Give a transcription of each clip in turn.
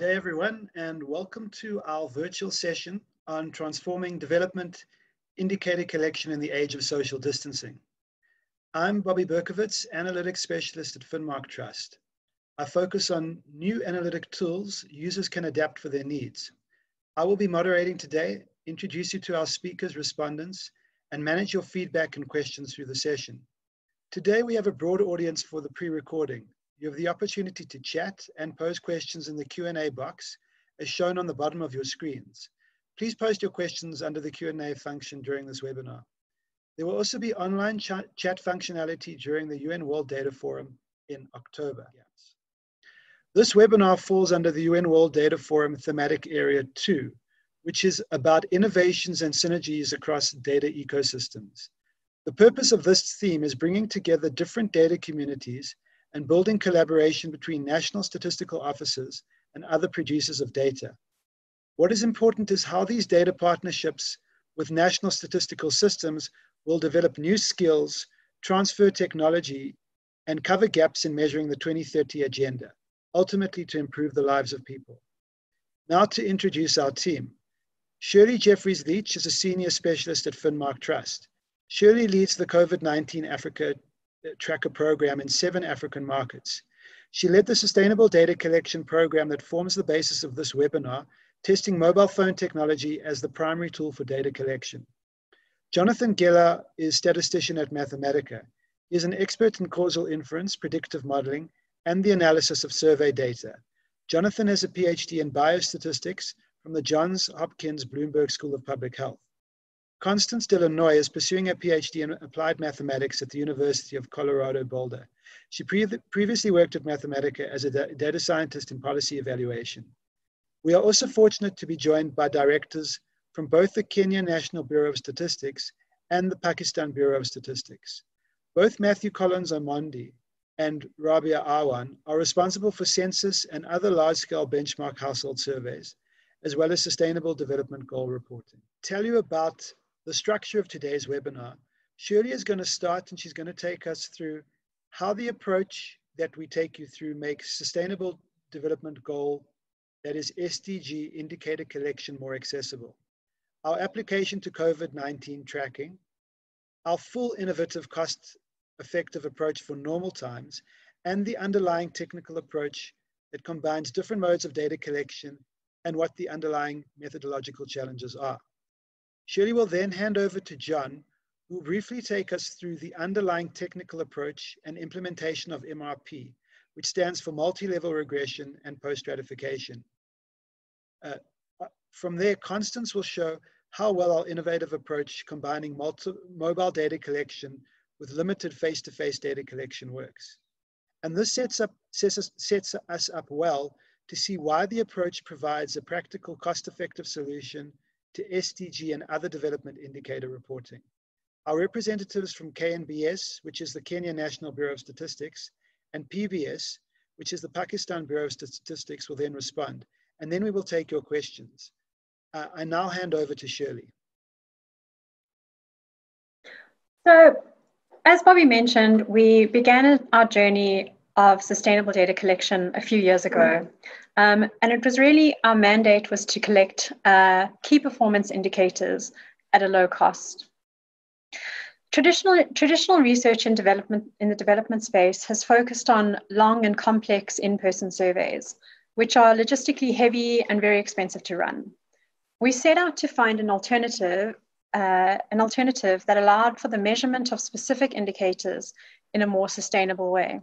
day, everyone, and welcome to our virtual session on transforming development indicator collection in the age of social distancing. I'm Bobby Berkowitz, Analytics Specialist at FinMark Trust. I focus on new analytic tools users can adapt for their needs. I will be moderating today, introduce you to our speakers, respondents, and manage your feedback and questions through the session. Today, we have a broad audience for the pre-recording, you have the opportunity to chat and pose questions in the Q&A box as shown on the bottom of your screens. Please post your questions under the Q&A function during this webinar. There will also be online ch chat functionality during the UN World Data Forum in October. This webinar falls under the UN World Data Forum thematic area 2, which is about innovations and synergies across data ecosystems. The purpose of this theme is bringing together different data communities and building collaboration between national statistical offices and other producers of data. What is important is how these data partnerships with national statistical systems will develop new skills, transfer technology, and cover gaps in measuring the 2030 agenda, ultimately to improve the lives of people. Now to introduce our team. Shirley Jeffries Leach is a senior specialist at FinMark Trust. Shirley leads the COVID-19 Africa tracker program in seven African markets. She led the sustainable data collection program that forms the basis of this webinar, testing mobile phone technology as the primary tool for data collection. Jonathan Gellar is statistician at Mathematica. He is an expert in causal inference, predictive modeling, and the analysis of survey data. Jonathan has a PhD in biostatistics from the Johns Hopkins Bloomberg School of Public Health. Constance Delanoy is pursuing a PhD in applied mathematics at the University of Colorado Boulder. She pre previously worked at Mathematica as a da data scientist in policy evaluation. We are also fortunate to be joined by directors from both the Kenya National Bureau of Statistics and the Pakistan Bureau of Statistics. Both Matthew Collins Omondi and Rabia Awan are responsible for census and other large-scale benchmark household surveys, as well as sustainable development goal reporting. Tell you about the structure of today's webinar. Shirley is going to start and she's going to take us through how the approach that we take you through makes sustainable development goal, that is SDG indicator collection more accessible. Our application to COVID-19 tracking, our full innovative cost effective approach for normal times, and the underlying technical approach that combines different modes of data collection and what the underlying methodological challenges are. Shirley will then hand over to John, who will briefly take us through the underlying technical approach and implementation of MRP, which stands for multi-level regression and post-stratification. Uh, from there, Constance will show how well our innovative approach combining mobile data collection with limited face-to-face -face data collection works. And this sets, up, sets, us, sets us up well to see why the approach provides a practical, cost-effective solution to SDG and other development indicator reporting. Our representatives from KNBS, which is the Kenya National Bureau of Statistics, and PBS, which is the Pakistan Bureau of Statistics, will then respond. And then we will take your questions. Uh, I now hand over to Shirley. So, as Bobby mentioned, we began our journey of sustainable data collection a few years ago. Um, and it was really our mandate was to collect uh, key performance indicators at a low cost. Traditional, traditional research and development in the development space has focused on long and complex in-person surveys, which are logistically heavy and very expensive to run. We set out to find an alternative, uh, an alternative that allowed for the measurement of specific indicators in a more sustainable way.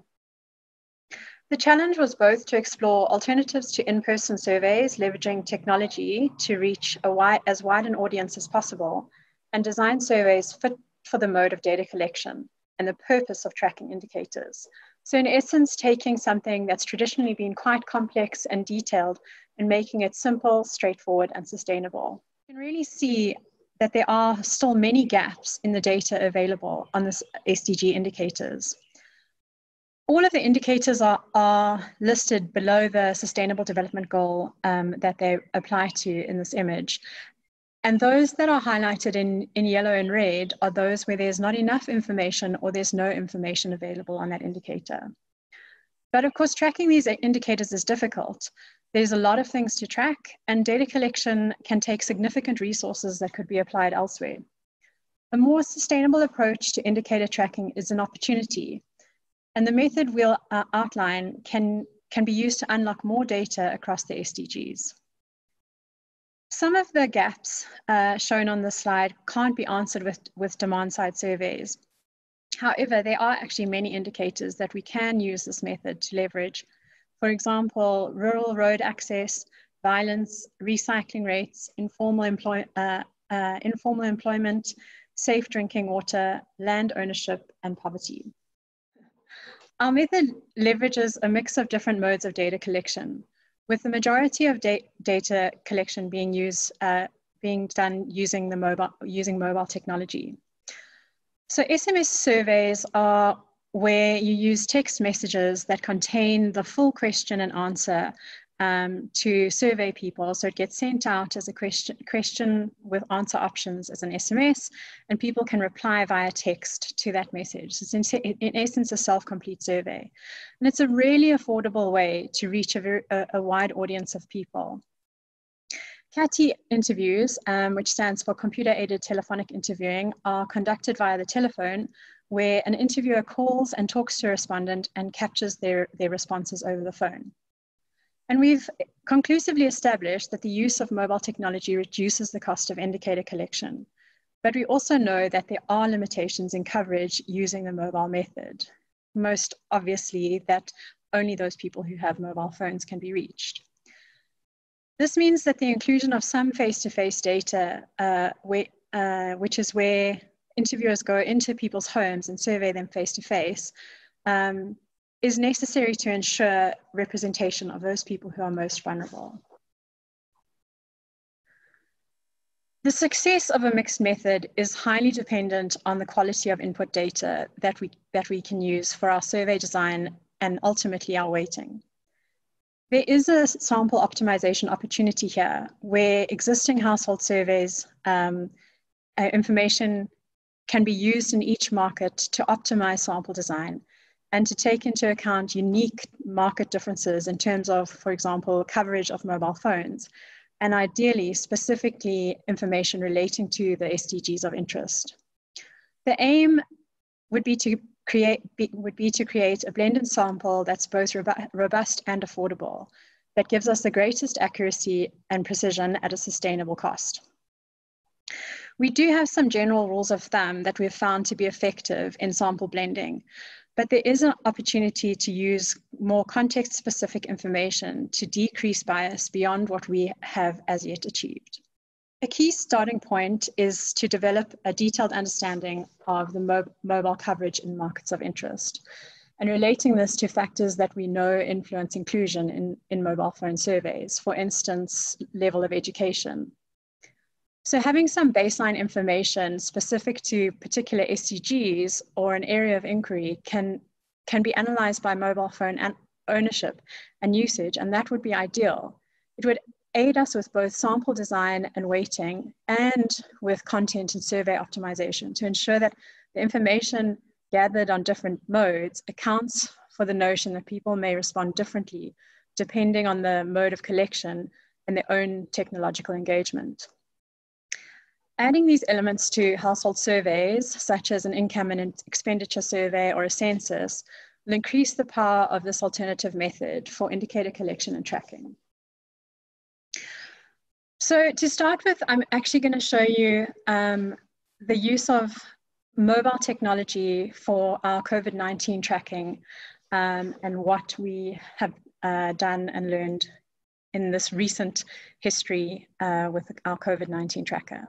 The challenge was both to explore alternatives to in-person surveys, leveraging technology to reach wide, as wide an audience as possible, and design surveys fit for the mode of data collection and the purpose of tracking indicators. So in essence, taking something that's traditionally been quite complex and detailed and making it simple, straightforward, and sustainable. You can really see that there are still many gaps in the data available on the SDG indicators all of the indicators are, are listed below the sustainable development goal um, that they apply to in this image. And those that are highlighted in, in yellow and red are those where there's not enough information or there's no information available on that indicator. But of course, tracking these indicators is difficult. There's a lot of things to track, and data collection can take significant resources that could be applied elsewhere. A more sustainable approach to indicator tracking is an opportunity, and the method we'll uh, outline can, can be used to unlock more data across the SDGs. Some of the gaps uh, shown on the slide can't be answered with, with demand side surveys. However, there are actually many indicators that we can use this method to leverage. For example, rural road access, violence, recycling rates, informal, employ uh, uh, informal employment, safe drinking water, land ownership, and poverty. Our method leverages a mix of different modes of data collection, with the majority of da data collection being used, uh, being done using the mobile using mobile technology. So SMS surveys are where you use text messages that contain the full question and answer um, to survey people. So it gets sent out as a question, question with answer options as an SMS, and people can reply via text to that message. It's in, in essence a self-complete survey. And it's a really affordable way to reach a, very, a, a wide audience of people. CATI interviews, um, which stands for Computer Aided Telephonic Interviewing, are conducted via the telephone where an interviewer calls and talks to a respondent and captures their, their responses over the phone. And we've conclusively established that the use of mobile technology reduces the cost of indicator collection. But we also know that there are limitations in coverage using the mobile method. Most obviously that only those people who have mobile phones can be reached. This means that the inclusion of some face-to-face -face data, uh, where, uh, which is where interviewers go into people's homes and survey them face-to-face, -face, um, is necessary to ensure representation of those people who are most vulnerable. The success of a mixed method is highly dependent on the quality of input data that we, that we can use for our survey design and ultimately our weighting. There is a sample optimization opportunity here where existing household surveys um, uh, information can be used in each market to optimize sample design and to take into account unique market differences in terms of, for example, coverage of mobile phones, and ideally specifically information relating to the SDGs of interest. The aim would be to create would be to create a blended sample that's both robust and affordable, that gives us the greatest accuracy and precision at a sustainable cost. We do have some general rules of thumb that we've found to be effective in sample blending, but there is an opportunity to use more context specific information to decrease bias beyond what we have as yet achieved. A key starting point is to develop a detailed understanding of the mo mobile coverage in markets of interest and relating this to factors that we know influence inclusion in, in mobile phone surveys, for instance, level of education, so having some baseline information specific to particular SDGs or an area of inquiry can, can be analyzed by mobile phone and ownership and usage, and that would be ideal. It would aid us with both sample design and weighting and with content and survey optimization to ensure that the information gathered on different modes accounts for the notion that people may respond differently depending on the mode of collection and their own technological engagement. Adding these elements to household surveys, such as an income and expenditure survey or a census, will increase the power of this alternative method for indicator collection and tracking. So to start with, I'm actually going to show you um, the use of mobile technology for our COVID-19 tracking um, and what we have uh, done and learned in this recent history uh, with our COVID-19 tracker.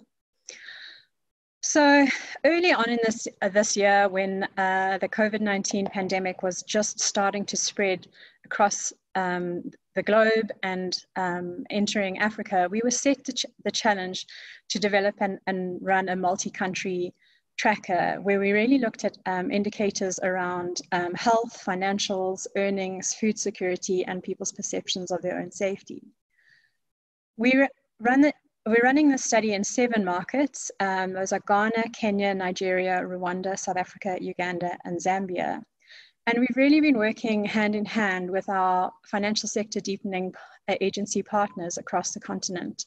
So early on in this, uh, this year, when uh, the COVID-19 pandemic was just starting to spread across um, the globe and um, entering Africa, we were set ch the challenge to develop and, and run a multi-country tracker where we really looked at um, indicators around um, health, financials, earnings, food security, and people's perceptions of their own safety. We run the, we're running this study in seven markets. Um, those are Ghana, Kenya, Nigeria, Rwanda, South Africa, Uganda, and Zambia. And we've really been working hand in hand with our financial sector deepening agency partners across the continent.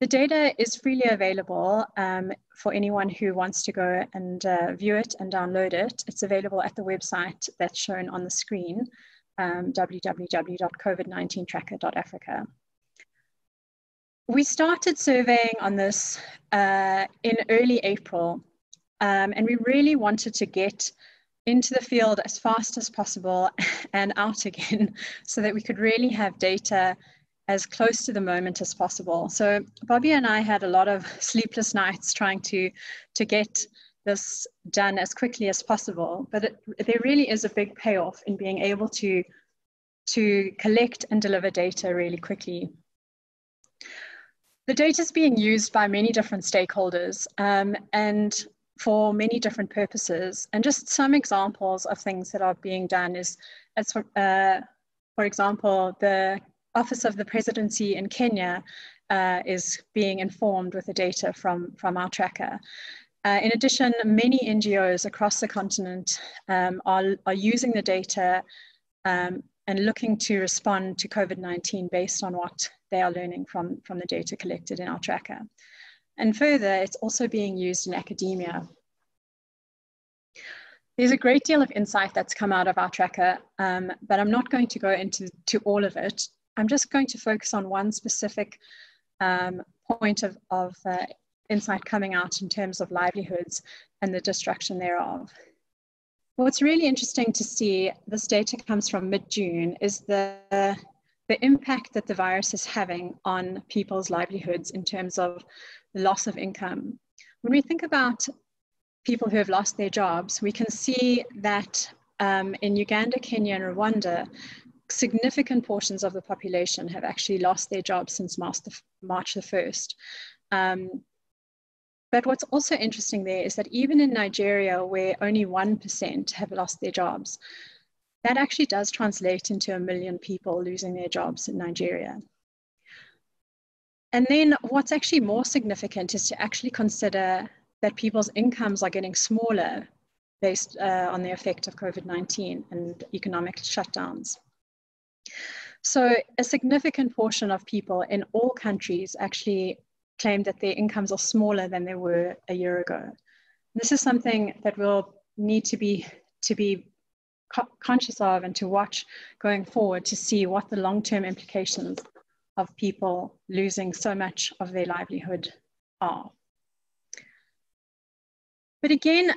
The data is freely available um, for anyone who wants to go and uh, view it and download it. It's available at the website that's shown on the screen, um, www.covid19tracker.africa. We started surveying on this uh, in early April, um, and we really wanted to get into the field as fast as possible and out again so that we could really have data as close to the moment as possible. So Bobby and I had a lot of sleepless nights trying to to get this done as quickly as possible. But it, there really is a big payoff in being able to to collect and deliver data really quickly. The data is being used by many different stakeholders um, and for many different purposes. And just some examples of things that are being done is, as for, uh, for example, the Office of the Presidency in Kenya uh, is being informed with the data from, from our tracker. Uh, in addition, many NGOs across the continent um, are, are using the data um, and looking to respond to COVID-19 based on what they are learning from, from the data collected in our tracker. And further, it's also being used in academia. There's a great deal of insight that's come out of our tracker, um, but I'm not going to go into to all of it. I'm just going to focus on one specific um, point of, of uh, insight coming out in terms of livelihoods and the destruction thereof. What's really interesting to see, this data comes from mid-June, is the, the impact that the virus is having on people's livelihoods in terms of loss of income. When we think about people who have lost their jobs, we can see that um, in Uganda, Kenya, and Rwanda, significant portions of the population have actually lost their jobs since March the, March the 1st. Um, but what's also interesting there is that even in Nigeria, where only 1% have lost their jobs, that actually does translate into a million people losing their jobs in Nigeria. And then what's actually more significant is to actually consider that people's incomes are getting smaller based uh, on the effect of COVID-19 and economic shutdowns. So a significant portion of people in all countries actually claim that their incomes are smaller than they were a year ago. This is something that we'll need to be to be co conscious of and to watch going forward to see what the long-term implications of people losing so much of their livelihood are. But again,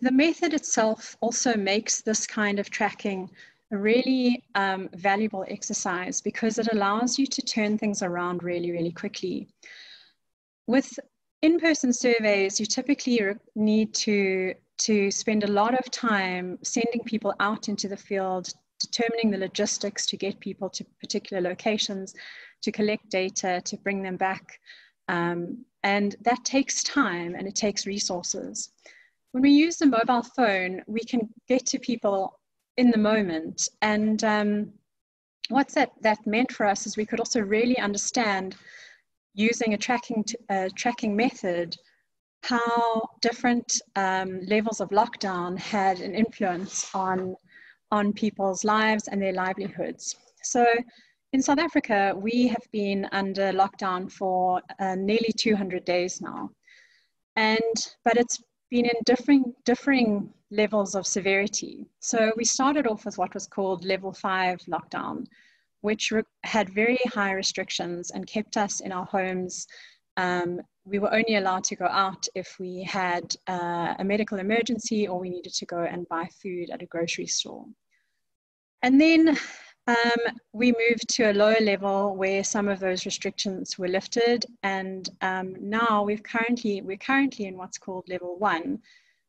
the method itself also makes this kind of tracking a really um, valuable exercise because it allows you to turn things around really, really quickly. With in-person surveys, you typically need to, to spend a lot of time sending people out into the field, determining the logistics to get people to particular locations, to collect data, to bring them back. Um, and that takes time and it takes resources. When we use the mobile phone, we can get to people in the moment. And um, that, that meant for us is we could also really understand using a tracking, uh, tracking method how different um, levels of lockdown had an influence on, on people's lives and their livelihoods. So in South Africa, we have been under lockdown for uh, nearly 200 days now. And, but it's been in differing, differing levels of severity. So we started off with what was called level five lockdown, which had very high restrictions and kept us in our homes. Um, we were only allowed to go out if we had uh, a medical emergency or we needed to go and buy food at a grocery store. And then um, we moved to a lower level where some of those restrictions were lifted, and um, now we've currently we're currently in what's called level one,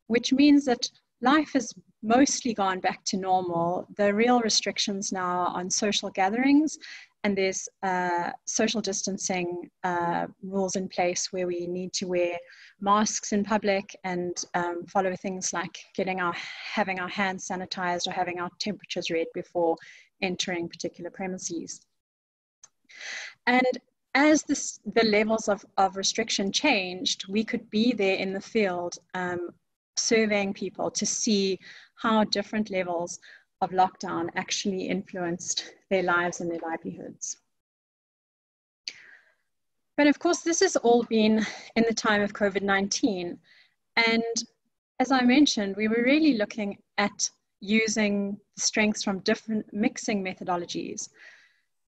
which means that life has mostly gone back to normal. The real restrictions now are on social gatherings, and there's uh, social distancing uh, rules in place where we need to wear masks in public and um, follow things like getting our having our hands sanitized or having our temperatures read before entering particular premises. And as this, the levels of, of restriction changed, we could be there in the field um, surveying people to see how different levels of lockdown actually influenced their lives and their livelihoods. But of course, this has all been in the time of COVID 19. And as I mentioned, we were really looking at using strengths from different mixing methodologies.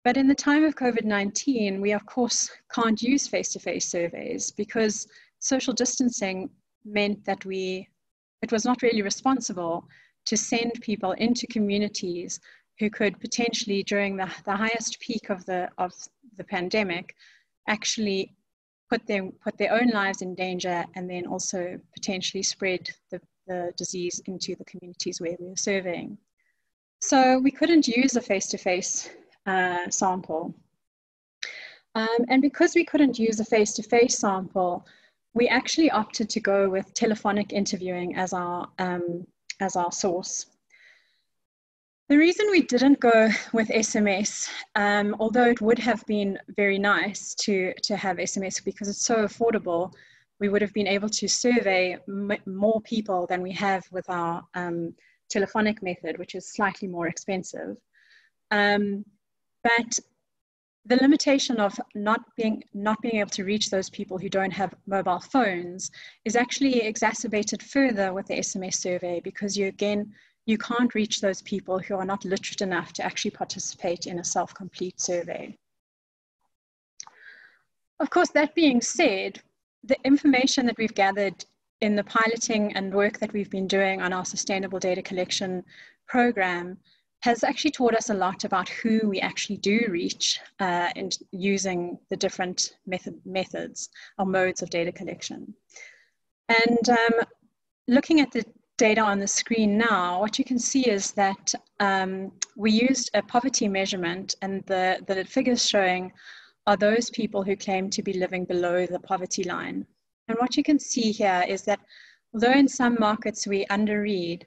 But in the time of COVID 19, we of course can't use face to face surveys because social distancing meant that we, it was not really responsible to send people into communities who could potentially, during the, the highest peak of the, of the pandemic, actually put them put their own lives in danger and then also potentially spread the, the disease into the communities where we were surveying. So we couldn't use a face-to-face uh, sample. Um, and because we couldn't use a face-to-face sample, we actually opted to go with telephonic interviewing as our, um, as our source. The reason we didn't go with SMS, um, although it would have been very nice to, to have SMS because it's so affordable, we would have been able to survey more people than we have with our um, telephonic method, which is slightly more expensive. Um, but the limitation of not being not being able to reach those people who don't have mobile phones is actually exacerbated further with the SMS survey because you again you can't reach those people who are not literate enough to actually participate in a self-complete survey. Of course, that being said, the information that we've gathered in the piloting and work that we've been doing on our sustainable data collection program has actually taught us a lot about who we actually do reach uh, in using the different method, methods or modes of data collection. And um, looking at the data on the screen now, what you can see is that um, we used a poverty measurement and the, the figures showing are those people who claim to be living below the poverty line. And what you can see here is that although in some markets we underread,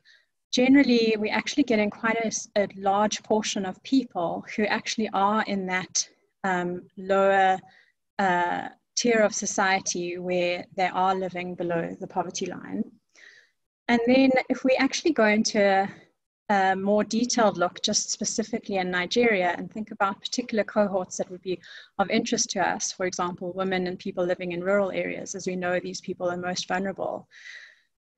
generally we're actually getting quite a, a large portion of people who actually are in that um, lower uh, tier of society where they are living below the poverty line. And then if we actually go into a more detailed look just specifically in Nigeria and think about particular cohorts that would be of interest to us, for example, women and people living in rural areas, as we know these people are most vulnerable.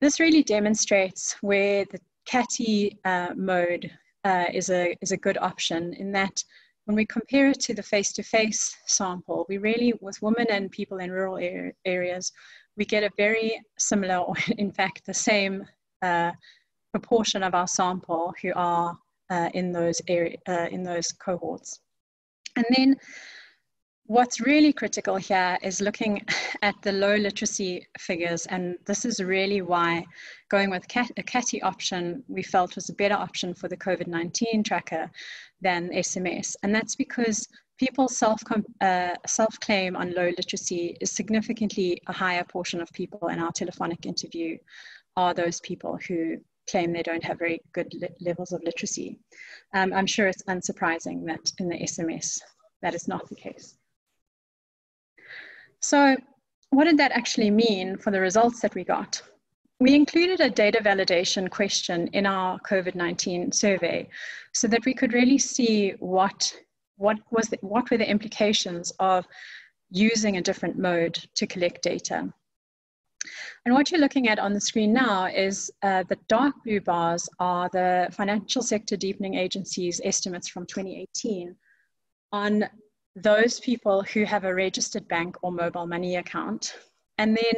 This really demonstrates where the CATI uh, mode uh, is, a, is a good option in that when we compare it to the face-to-face sample, we really, with women and people in rural areas, we get a very similar, or in fact, the same uh, proportion of our sample who are uh, in those area, uh, in those cohorts. And then what's really critical here is looking at the low literacy figures, and this is really why going with a CATI option we felt was a better option for the COVID-19 tracker than SMS. And that's because people's self uh, self claim on low literacy is significantly a higher portion of people in our telephonic interview are those people who claim they don't have very good levels of literacy. Um, I'm sure it's unsurprising that in the SMS that is not the case. So what did that actually mean for the results that we got? We included a data validation question in our COVID-19 survey so that we could really see what what, was the, what were the implications of using a different mode to collect data? And what you're looking at on the screen now is uh, the dark blue bars are the Financial Sector Deepening Agency's estimates from 2018 on those people who have a registered bank or mobile money account. And then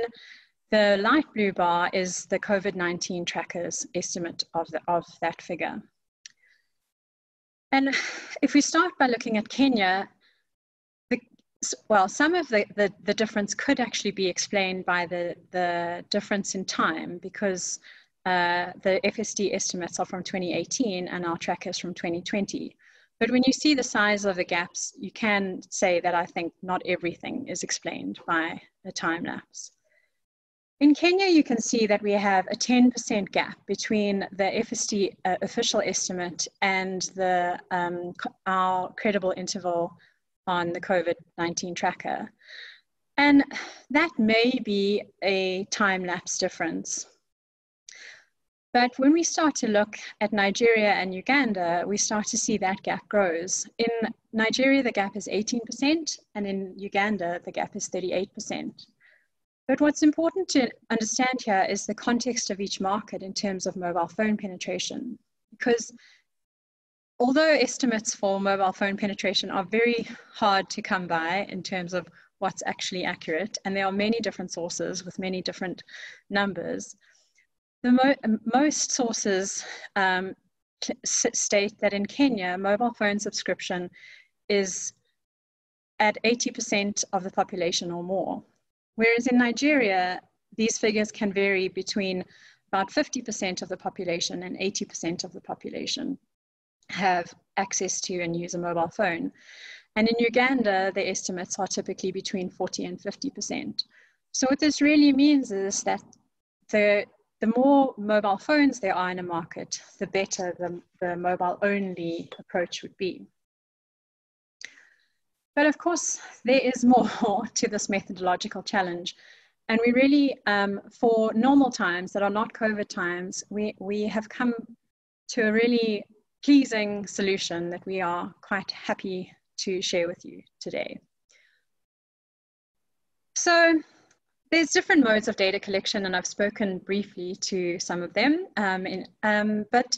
the light blue bar is the COVID-19 trackers estimate of, the, of that figure. And if we start by looking at Kenya, the, well, some of the, the, the, difference could actually be explained by the, the difference in time because uh, the FSD estimates are from 2018 and our trackers from 2020. But when you see the size of the gaps, you can say that I think not everything is explained by a time lapse. In Kenya, you can see that we have a 10% gap between the FSD uh, official estimate and the, um, our credible interval on the COVID-19 tracker. And that may be a time lapse difference. But when we start to look at Nigeria and Uganda, we start to see that gap grows. In Nigeria, the gap is 18%, and in Uganda, the gap is 38%. But what's important to understand here is the context of each market in terms of mobile phone penetration. Because although estimates for mobile phone penetration are very hard to come by in terms of what's actually accurate, and there are many different sources with many different numbers, the mo most sources um, state that in Kenya, mobile phone subscription is at 80% of the population or more. Whereas in Nigeria, these figures can vary between about 50% of the population and 80% of the population have access to and use a mobile phone. And in Uganda, the estimates are typically between 40 and 50%. So what this really means is that the, the more mobile phones there are in a market, the better the, the mobile only approach would be. But of course, there is more to this methodological challenge. And we really, um, for normal times that are not COVID times, we, we have come to a really pleasing solution that we are quite happy to share with you today. So there's different modes of data collection, and I've spoken briefly to some of them. Um, in, um, but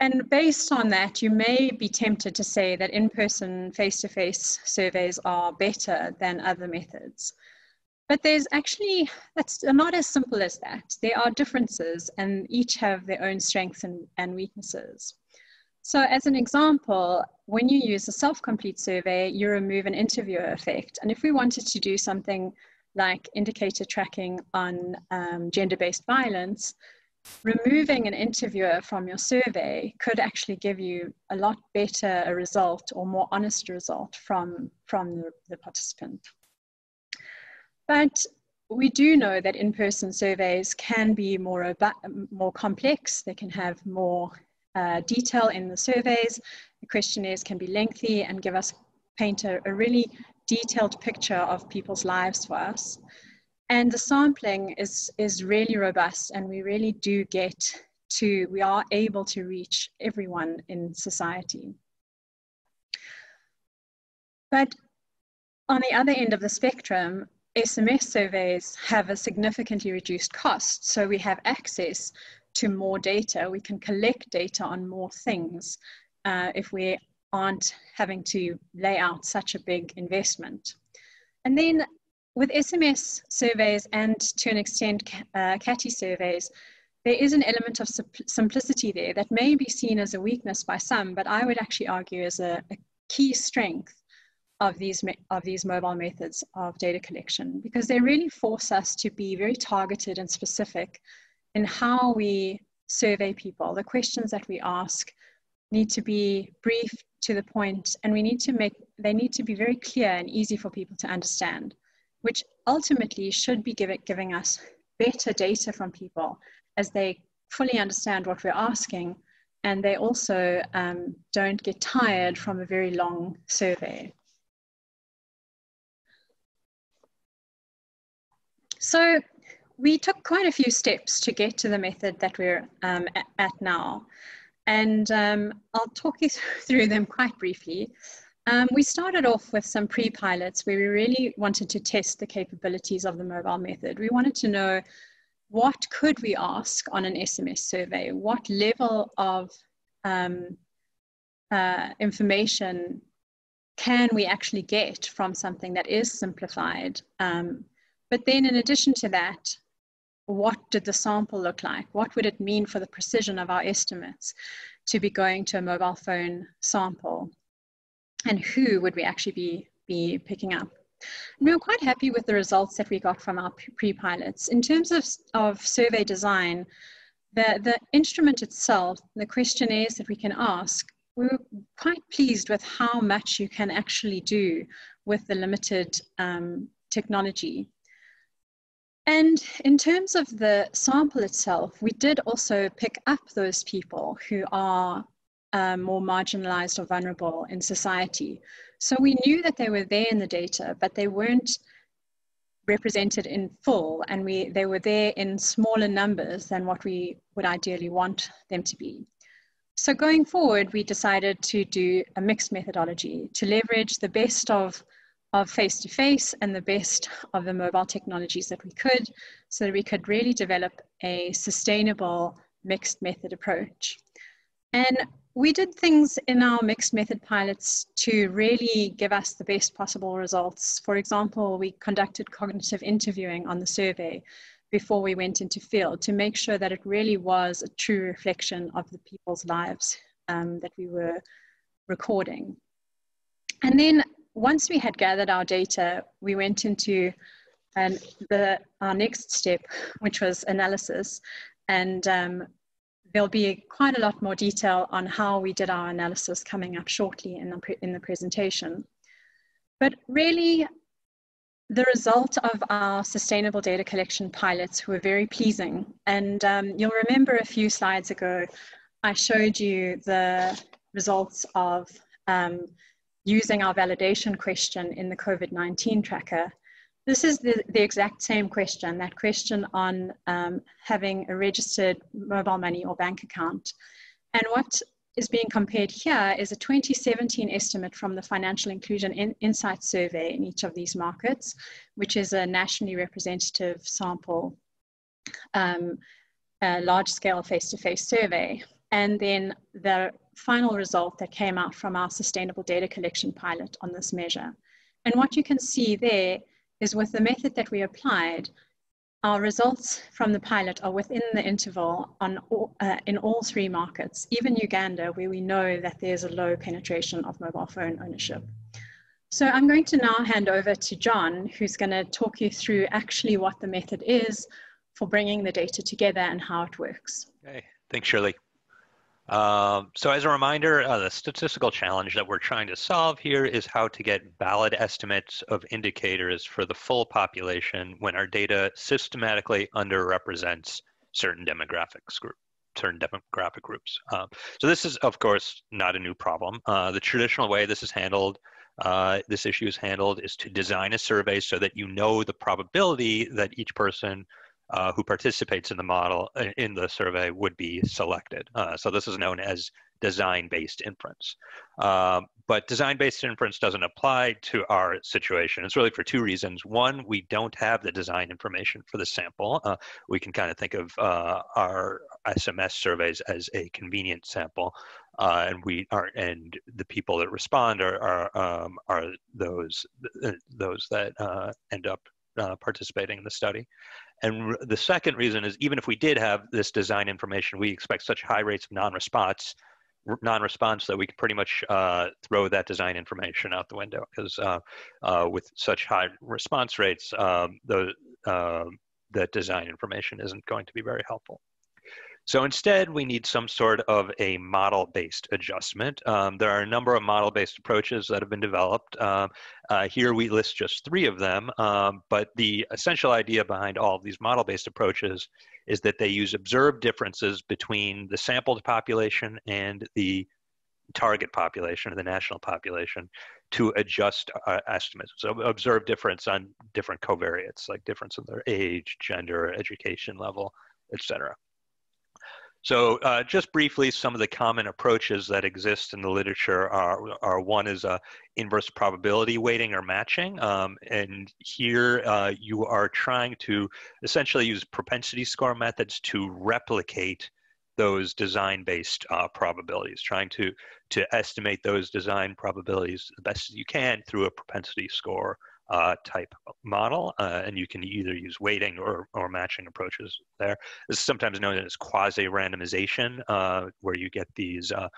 and based on that, you may be tempted to say that in-person face-to-face surveys are better than other methods. But there's actually, that's not as simple as that. There are differences and each have their own strengths and, and weaknesses. So as an example, when you use a self-complete survey, you remove an interviewer effect. And if we wanted to do something like indicator tracking on um, gender-based violence, removing an interviewer from your survey could actually give you a lot better a result or more honest result from, from the, the participant. But we do know that in-person surveys can be more, more complex. They can have more uh, detail in the surveys. The questionnaires can be lengthy and give us, paint a, a really detailed picture of people's lives for us. And the sampling is, is really robust and we really do get to, we are able to reach everyone in society. But on the other end of the spectrum, SMS surveys have a significantly reduced cost. So we have access to more data. We can collect data on more things uh, if we aren't having to lay out such a big investment. And then with SMS surveys and to an extent uh, CATI surveys, there is an element of simplicity there that may be seen as a weakness by some, but I would actually argue as a, a key strength of these, of these mobile methods of data collection because they really force us to be very targeted and specific in how we survey people. The questions that we ask need to be brief to the point and we need to make, they need to be very clear and easy for people to understand which ultimately should be give it, giving us better data from people as they fully understand what we're asking and they also um, don't get tired from a very long survey. So we took quite a few steps to get to the method that we're um, at, now. And um, I'll talk you through them quite briefly. Um, we started off with some pre-pilots where we really wanted to test the capabilities of the mobile method. We wanted to know what could we ask on an SMS survey? What level of um, uh, information can we actually get from something that is simplified? Um, but then in addition to that, what did the sample look like? What would it mean for the precision of our estimates to be going to a mobile phone sample? and who would we actually be, be picking up. And we were quite happy with the results that we got from our pre-pilots. In terms of, of survey design, the, the instrument itself, the questionnaires that we can ask, we were quite pleased with how much you can actually do with the limited um, technology. And in terms of the sample itself, we did also pick up those people who are um, more marginalized or vulnerable in society. So we knew that they were there in the data, but they weren't represented in full and we they were there in smaller numbers than what we would ideally want them to be. So going forward, we decided to do a mixed methodology to leverage the best of of face-to-face and the best of the mobile technologies that we could so that we could really develop a sustainable mixed method approach. And we did things in our mixed method pilots to really give us the best possible results. For example, we conducted cognitive interviewing on the survey before we went into field to make sure that it really was a true reflection of the people's lives um, that we were recording. And then once we had gathered our data, we went into and the, our next step, which was analysis. And um, there'll be quite a lot more detail on how we did our analysis coming up shortly in the, in the presentation. But really, the result of our sustainable data collection pilots were very pleasing. And um, you'll remember a few slides ago, I showed you the results of um, using our validation question in the COVID-19 tracker this is the, the exact same question, that question on um, having a registered mobile money or bank account. And what is being compared here is a 2017 estimate from the Financial Inclusion in Insight Survey in each of these markets, which is a nationally representative sample, um, large scale face to face survey. And then the final result that came out from our sustainable data collection pilot on this measure. And what you can see there is with the method that we applied, our results from the pilot are within the interval on all, uh, in all three markets, even Uganda, where we know that there's a low penetration of mobile phone ownership. So I'm going to now hand over to John, who's going to talk you through actually what the method is for bringing the data together and how it works. Okay, thanks, Shirley. Um, so as a reminder, uh, the statistical challenge that we're trying to solve here is how to get valid estimates of indicators for the full population when our data systematically underrepresents certain demographics certain demographic groups. Um, so this is, of course, not a new problem. Uh, the traditional way this is handled, uh, this issue is handled, is to design a survey so that you know the probability that each person uh, who participates in the model uh, in the survey would be selected. Uh, so this is known as design-based inference. Um, but design-based inference doesn't apply to our situation. It's really for two reasons. One, we don't have the design information for the sample. Uh, we can kind of think of uh, our SMS surveys as a convenient sample, uh, and we are and the people that respond are are, um, are those those that end up participating in the study. And the second reason is even if we did have this design information, we expect such high rates of non-response, non-response that we could pretty much uh, throw that design information out the window because uh, uh, with such high response rates, um, the um, that design information isn't going to be very helpful. So instead, we need some sort of a model-based adjustment. Um, there are a number of model-based approaches that have been developed. Um, uh, here we list just three of them, um, but the essential idea behind all of these model-based approaches is that they use observed differences between the sampled population and the target population or the national population to adjust uh, estimates. So observe difference on different covariates, like difference in their age, gender, education level, etc. So uh, just briefly, some of the common approaches that exist in the literature are, are one is uh, inverse probability weighting or matching. Um, and here uh, you are trying to essentially use propensity score methods to replicate those design-based uh, probabilities, trying to, to estimate those design probabilities the best you can through a propensity score uh, type model, uh, and you can either use weighting or, or matching approaches there. This is sometimes known as quasi-randomization, uh, where you get these uh,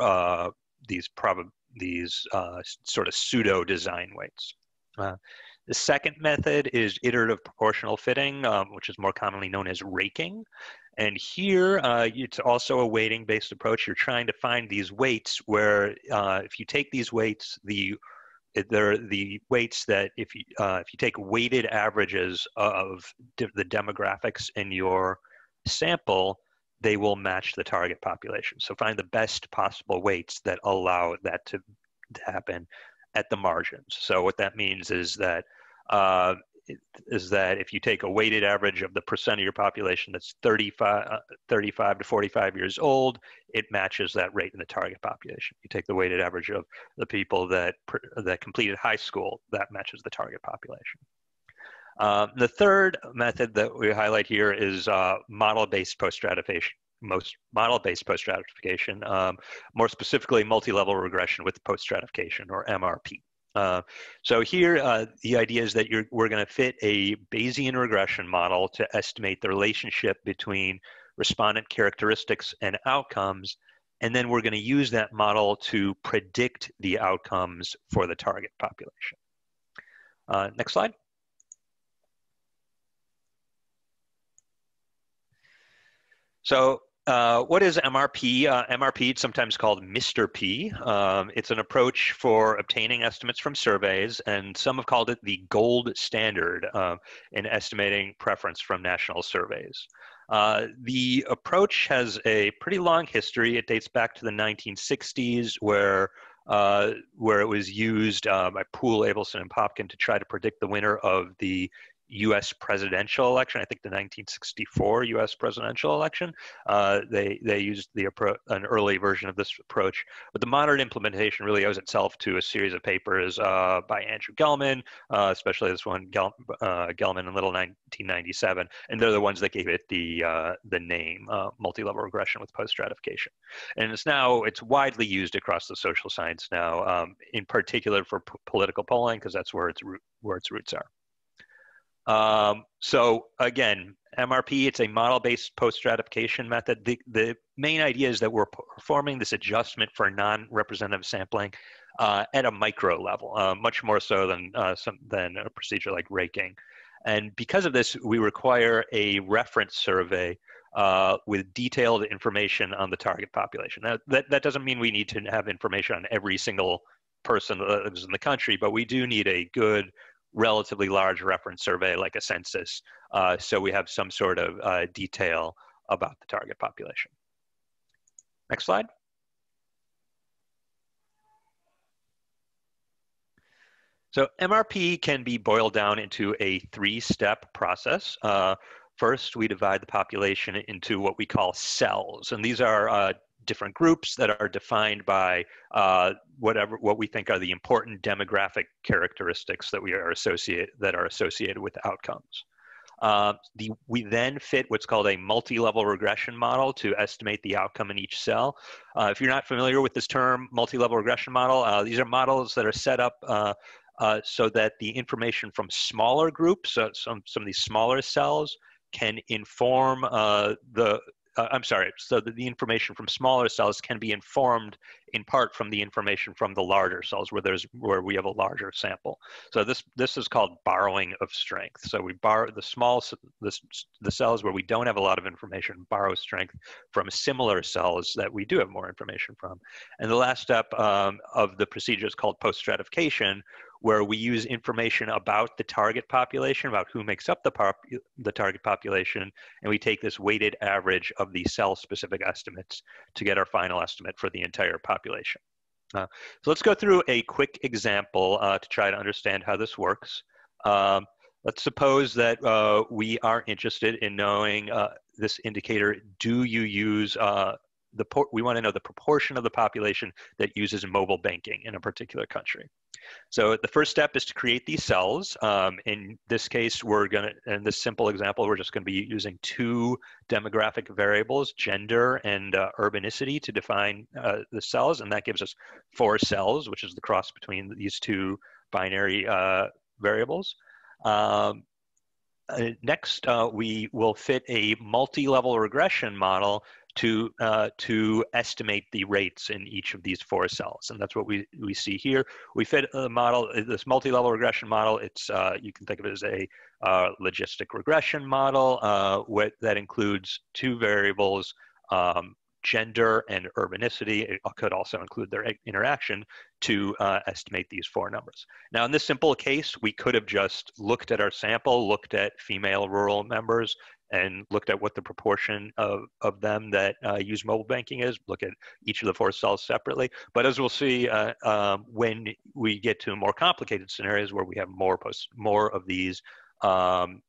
uh, these prob these uh, sort of pseudo design weights. the second method is iterative proportional fitting, um, which is more commonly known as raking. And here, uh, it's also a weighting based approach. You're trying to find these weights where uh, if you take these weights, the they're the weights that if you uh, if you take weighted averages of the demographics in your sample, they will match the target population. So find the best possible weights that allow that to, to happen at the margins. So what that means is that uh, is that if you take a weighted average of the percent of your population that's 35, uh, 35 to 45 years old, it matches that rate in the target population. You take the weighted average of the people that, that completed high school, that matches the target population. Um, the third method that we highlight here is uh, model-based post-stratification most model-based post-stratification, um, more specifically multi-level regression with post-stratification or MRP. Uh, so here, uh, the idea is that we're going to fit a Bayesian regression model to estimate the relationship between respondent characteristics and outcomes, and then we're going to use that model to predict the outcomes for the target population. Uh, next slide. So uh, what is MRP? Uh, MRP, it's sometimes called Mr. P. Um, it's an approach for obtaining estimates from surveys, and some have called it the gold standard uh, in estimating preference from national surveys. Uh, the approach has a pretty long history. It dates back to the 1960s, where uh, where it was used by Poole, Abelson, and Popkin to try to predict the winner of the U.S. presidential election. I think the 1964 U.S. presidential election. Uh, they they used the an early version of this approach, but the modern implementation really owes itself to a series of papers uh, by Andrew Gelman, uh, especially this one Gel- uh, Gelman in Little 1997, and they're the ones that gave it the uh, the name uh, multi-level regression with post-stratification. And it's now it's widely used across the social science now, um, in particular for p- political polling because that's where its root, where its roots are. Um, so again, MRP, it's a model-based post-stratification method. The, the main idea is that we're performing this adjustment for non-representative sampling uh, at a micro level, uh, much more so than, uh, some, than a procedure like raking. And because of this, we require a reference survey uh, with detailed information on the target population. Now, that, that doesn't mean we need to have information on every single person that lives in the country, but we do need a good relatively large reference survey like a census, uh, so we have some sort of uh, detail about the target population. Next slide. So MRP can be boiled down into a three-step process. Uh, first, we divide the population into what we call cells, and these are uh, different groups that are defined by uh, whatever what we think are the important demographic characteristics that we are associate that are associated with outcomes. Uh, the, we then fit what's called a multi-level regression model to estimate the outcome in each cell. Uh, if you're not familiar with this term, multi-level regression model, uh, these are models that are set up uh, uh, so that the information from smaller groups, so some, some of these smaller cells, can inform uh, the uh, I'm sorry, so that the information from smaller cells can be informed in part from the information from the larger cells where there's where we have a larger sample. So this this is called borrowing of strength. So we borrow the small the, the cells where we don't have a lot of information borrow strength from similar cells that we do have more information from. And the last step um, of the procedure is called post stratification, where we use information about the target population, about who makes up the, pop, the target population, and we take this weighted average of the cell-specific estimates to get our final estimate for the entire population. Uh, so let's go through a quick example uh, to try to understand how this works. Um, let's suppose that uh, we are interested in knowing uh, this indicator, do you use uh, the, port we want to know the proportion of the population that uses mobile banking in a particular country. So the first step is to create these cells. Um, in this case, we're going to, in this simple example, we're just going to be using two demographic variables, gender and uh, urbanicity to define uh, the cells. And that gives us four cells, which is the cross between these two binary uh, variables. Um, uh, next, uh, we will fit a multi-level regression model to, uh, to estimate the rates in each of these four cells. And that's what we, we see here. We fit a model, this multi-level regression model, it's, uh, you can think of it as a uh, logistic regression model uh, with, that includes two variables, um, gender and urbanicity. It could also include their interaction to uh, estimate these four numbers. Now, in this simple case, we could have just looked at our sample, looked at female rural members, and looked at what the proportion of, of them that uh, use mobile banking is, look at each of the four cells separately. But as we'll see, uh, um, when we get to more complicated scenarios where we have more, post, more of these um,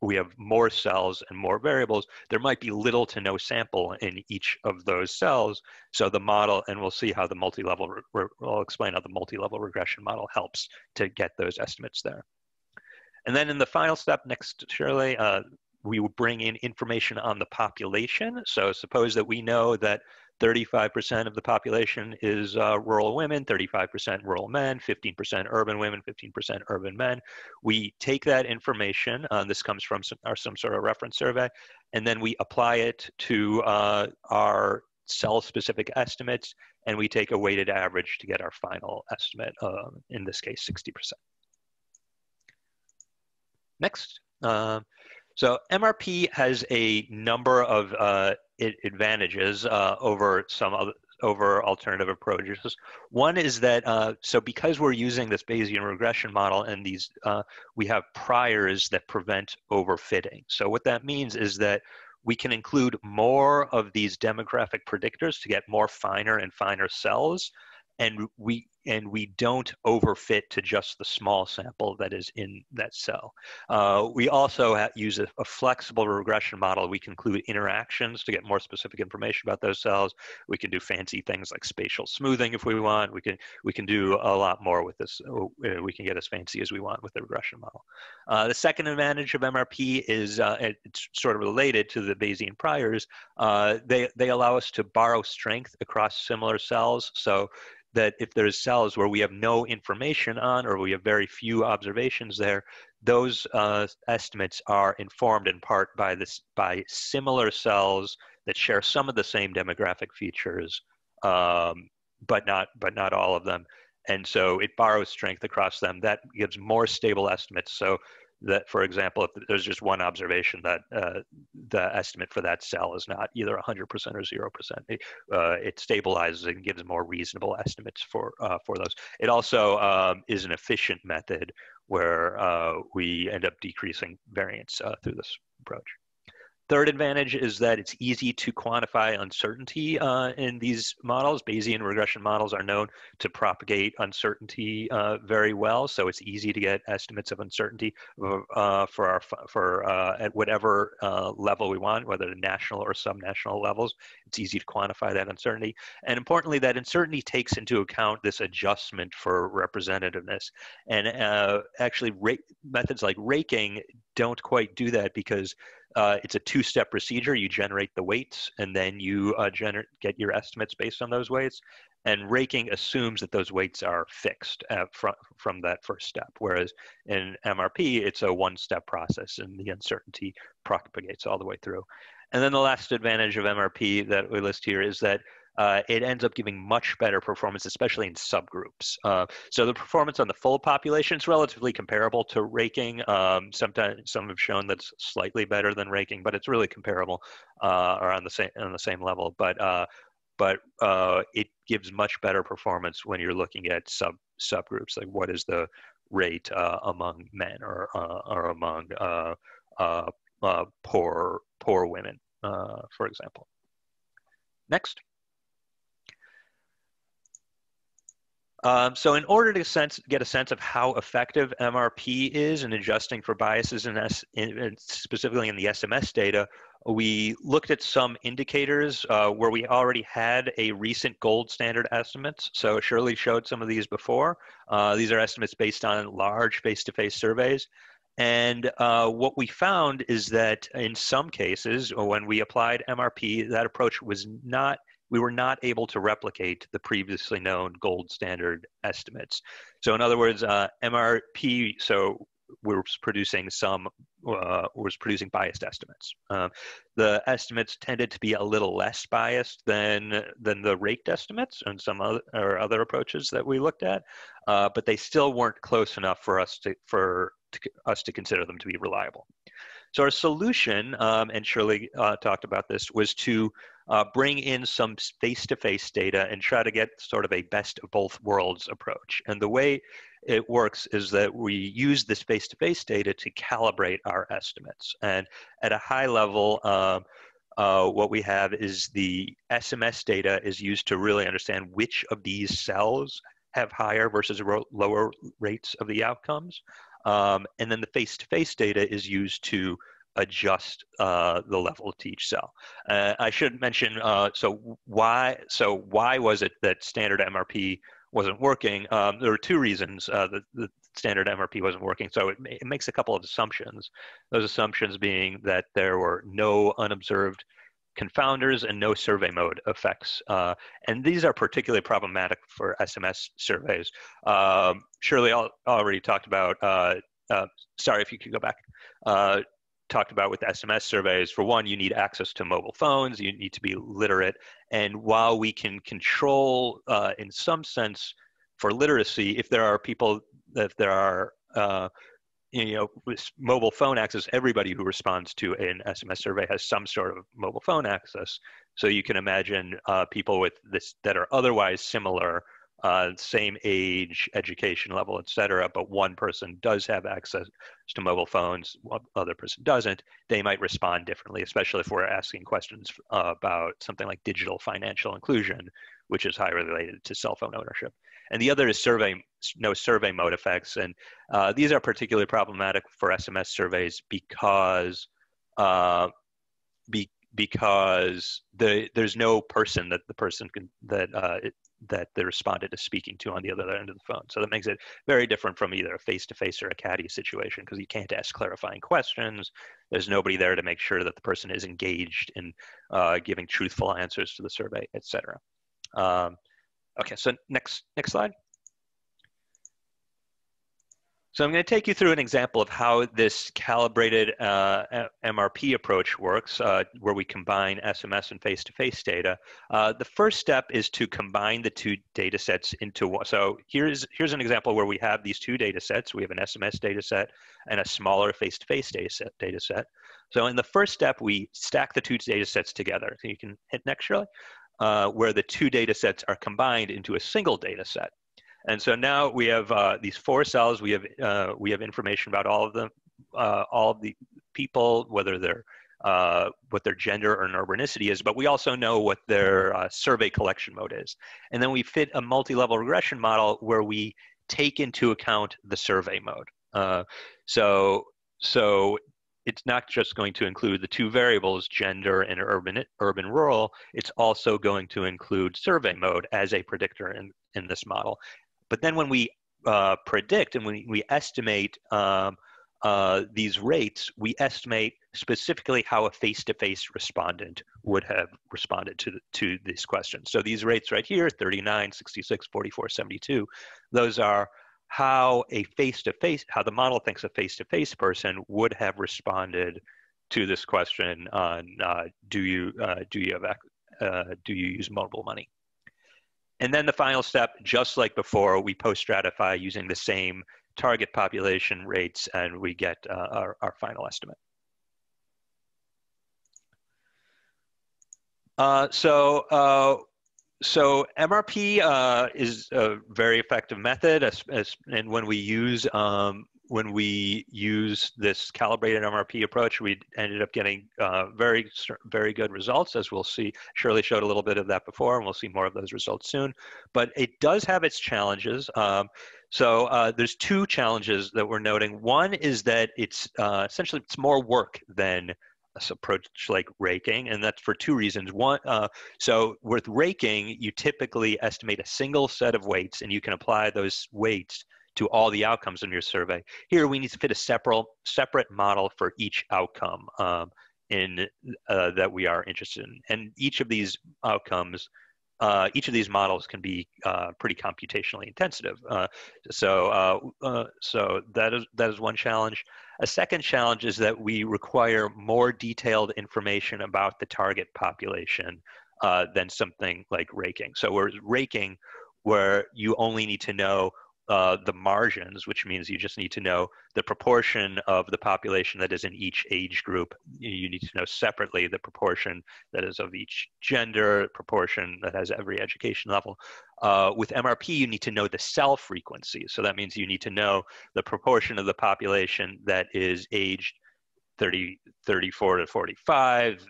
we have more cells and more variables, there might be little to no sample in each of those cells. So the model, and we'll see how the multi-level, we'll explain how the multi-level regression model helps to get those estimates there. And then in the final step, next, Shirley, uh, we will bring in information on the population. So suppose that we know that 35% of the population is uh, rural women, 35% rural men, 15% urban women, 15% urban men. We take that information, uh, this comes from some, some sort of reference survey, and then we apply it to uh, our cell specific estimates, and we take a weighted average to get our final estimate, um, in this case, 60%. Next. So MRP has a number of uh, advantages uh, over some other, over alternative approaches. One is that uh, so because we're using this Bayesian regression model and these uh, we have priors that prevent overfitting. So what that means is that we can include more of these demographic predictors to get more finer and finer cells and we and we don't overfit to just the small sample that is in that cell. Uh, we also use a, a, flexible regression model. We can include interactions to get more specific information about those cells. We can do fancy things like spatial smoothing if we want. We can we can do a lot more with this. Uh, we can get as fancy as we want with the regression model. Uh, the second advantage of MRP is uh, it's sort of related to the Bayesian priors. Uh, they they allow us to borrow strength across similar cells. So that if there's cells where we have no information on or we have very few observations there, those uh, estimates are informed in part by this by similar cells that share some of the same demographic features, um, but not but not all of them. And so it borrows strength across them. That gives more stable estimates. So that, for example, if there's just one observation that uh, the estimate for that cell is not either 100% or 0%, it, uh, it stabilizes and gives more reasonable estimates for, uh, for those. It also um, is an efficient method where uh, we end up decreasing variance uh, through this approach. Third advantage is that it's easy to quantify uncertainty uh, in these models. Bayesian regression models are known to propagate uncertainty uh, very well, so it's easy to get estimates of uncertainty uh, for our for uh, at whatever uh, level we want, whether the national or subnational levels. It's easy to quantify that uncertainty, and importantly, that uncertainty takes into account this adjustment for representativeness. And uh, actually, methods like raking don't quite do that because uh, it's a two-step procedure. You generate the weights, and then you uh, gener- get your estimates based on those weights. And raking assumes that those weights are fixed uh, from from that first step. Whereas in MRP, it's a one-step process, and the uncertainty propagates all the way through. And then the last advantage of MRP that we list here is that uh, it ends up giving much better performance, especially in subgroups. Uh, so the performance on the full population is relatively comparable to raking. Um, sometimes some have shown that's slightly better than raking, but it's really comparable uh, or on the same on the same level. But uh, but uh, it gives much better performance when you're looking at sub subgroups, like what is the rate uh, among men or or among poor poor women, for example. Next. Um, so in order to sense, get a sense of how effective MRP is in adjusting for biases in, S, in specifically in the SMS data, we looked at some indicators uh, where we already had a recent gold standard estimates. So Shirley showed some of these before. Uh, these are estimates based on large face-to-face -face surveys. And uh, what we found is that in some cases, when we applied MRP, that approach was not we were not able to replicate the previously known gold standard estimates. So in other words, uh, MRP, so we're producing some, uh, was producing biased estimates. Uh, the estimates tended to be a little less biased than, than the raked estimates and some other, or other approaches that we looked at, uh, but they still weren't close enough for us to, for to, us to consider them to be reliable. So our solution, um, and Shirley uh, talked about this, was to uh, bring in some face-to-face data and try to get sort of a best of both worlds approach. And the way it works is that we use this face-to-face data to calibrate our estimates. And at a high level, um, uh, what we have is the SMS data is used to really understand which of these cells have higher versus lower rates of the outcomes. Um, and then the face-to-face data is used to adjust uh, the level to each cell. Uh, I should mention, uh, so why, so why was it that standard MRP wasn't working? Um, there were two reasons uh, that the standard MRP wasn't working. So it, it makes a couple of assumptions. Those assumptions being that there were no unobserved confounders and no survey mode effects. Uh, and these are particularly problematic for SMS surveys. Um, Shirley already talked about, uh, uh, sorry if you could go back, uh, talked about with SMS surveys. For one, you need access to mobile phones, you need to be literate. And while we can control, uh, in some sense, for literacy, if there are people, if there are uh, you know, with mobile phone access, everybody who responds to an SMS survey has some sort of mobile phone access. So you can imagine uh, people with this that are otherwise similar, uh, same age, education level, et cetera, but one person does have access to mobile phones, other person doesn't, they might respond differently, especially if we're asking questions about something like digital financial inclusion, which is highly related to cell phone ownership and the other is survey no survey mode effects and uh, these are particularly problematic for sms surveys because uh, be, because the, there's no person that the person can that uh, it, that the respondent is speaking to on the other end of the phone. So that makes it very different from either a face-to-face or a CATI situation because you can't ask clarifying questions. There's nobody there to make sure that the person is engaged in uh, giving truthful answers to the survey, etc. Um, Okay, so next, next slide. So I'm going to take you through an example of how this calibrated uh, MRP approach works, uh, where we combine SMS and face-to-face -face data. Uh, the first step is to combine the two data sets into one. So here's, here's an example where we have these two data sets. We have an SMS data set and a smaller face-to-face -face data, set, data set. So in the first step, we stack the two data sets together. So you can hit next, Shirley uh, where the two data sets are combined into a single data set. And so now we have uh, these four cells. We have uh, we have information about all of them, uh, all of the people, whether they're uh, what their gender or urbanicity is, but we also know what their uh, survey collection mode is. And then we fit a multi-level regression model where we take into account the survey mode. so so it's not just going to include the two variables, gender and urban, urban rural, it's also going to include survey mode as a predictor in, in this model. But then when we uh, predict and when we estimate um, uh, these rates, we estimate specifically how a face-to-face respondent would have responded to, to these questions. So these rates right here, 39, 66, 44, 72, those are how a face-to-face, how the model thinks a face-to-face person would have responded to this question on uh, do you uh, do you have uh, do you use mobile money? And then the final step, just like before, we post-stratify using the same target population rates, and we get uh, our, our final estimate. Uh, so uh, so MRP uh, is a very effective method, as, as, and when we use um, when we use this calibrated MRP approach, we ended up getting uh, very very good results, as we'll see. Shirley showed a little bit of that before, and we'll see more of those results soon. But it does have its challenges. Um, so uh, there's two challenges that we're noting. One is that it's uh, essentially it's more work than approach like raking, and that's for two reasons. One, uh, so with raking, you typically estimate a single set of weights, and you can apply those weights to all the outcomes in your survey. Here, we need to fit a separate separate model for each outcome um, in uh, that we are interested in, and each of these outcomes. Uh, each of these models can be uh, pretty computationally intensive. Uh, so, uh, uh, so that is that is one challenge. A second challenge is that we require more detailed information about the target population uh, than something like raking. So whereas raking, where you only need to know uh, the margins, which means you just need to know the proportion of the population that is in each age group. You need to know separately the proportion that is of each gender, proportion that has every education level. Uh, with MRP, you need to know the cell frequency. So that means you need to know the proportion of the population that is aged 30, 34 to 45,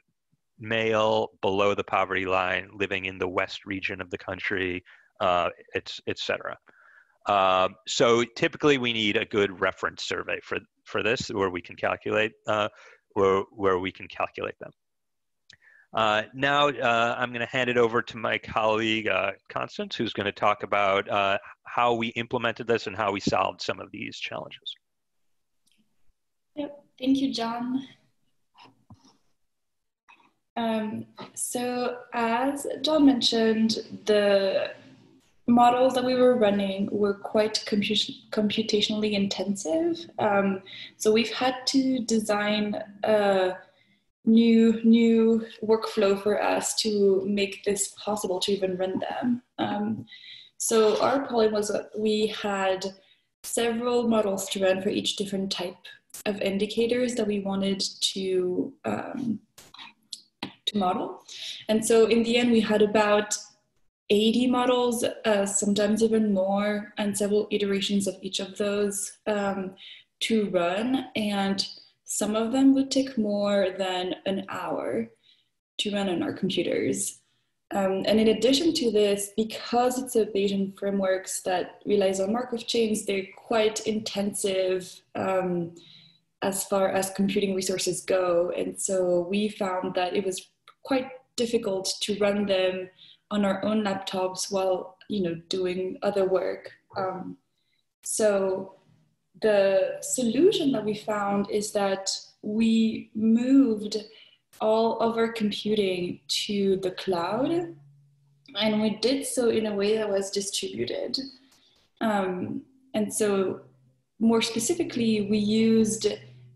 male, below the poverty line, living in the west region of the country, uh, et, et cetera. Uh, so typically we need a good reference survey for, for this where we can calculate, uh, where, where we can calculate them. Uh, now uh, I'm going to hand it over to my colleague uh, Constance, who's going to talk about uh, how we implemented this and how we solved some of these challenges. Yep. Thank you, John. Um, so as John mentioned, the models that we were running were quite comput computationally intensive. Um, so we've had to design a new new workflow for us to make this possible to even run them. Um, so our problem was that we had several models to run for each different type of indicators that we wanted to um, to model. And so in the end, we had about 80 models, uh, sometimes even more, and several iterations of each of those um, to run. And some of them would take more than an hour to run on our computers. Um, and in addition to this, because it's a Bayesian frameworks that relies on Markov chains, they're quite intensive um, as far as computing resources go. And so we found that it was quite difficult to run them on our own laptops while you know doing other work. Um, so the solution that we found is that we moved all of our computing to the cloud and we did so in a way that was distributed um, and so more specifically we used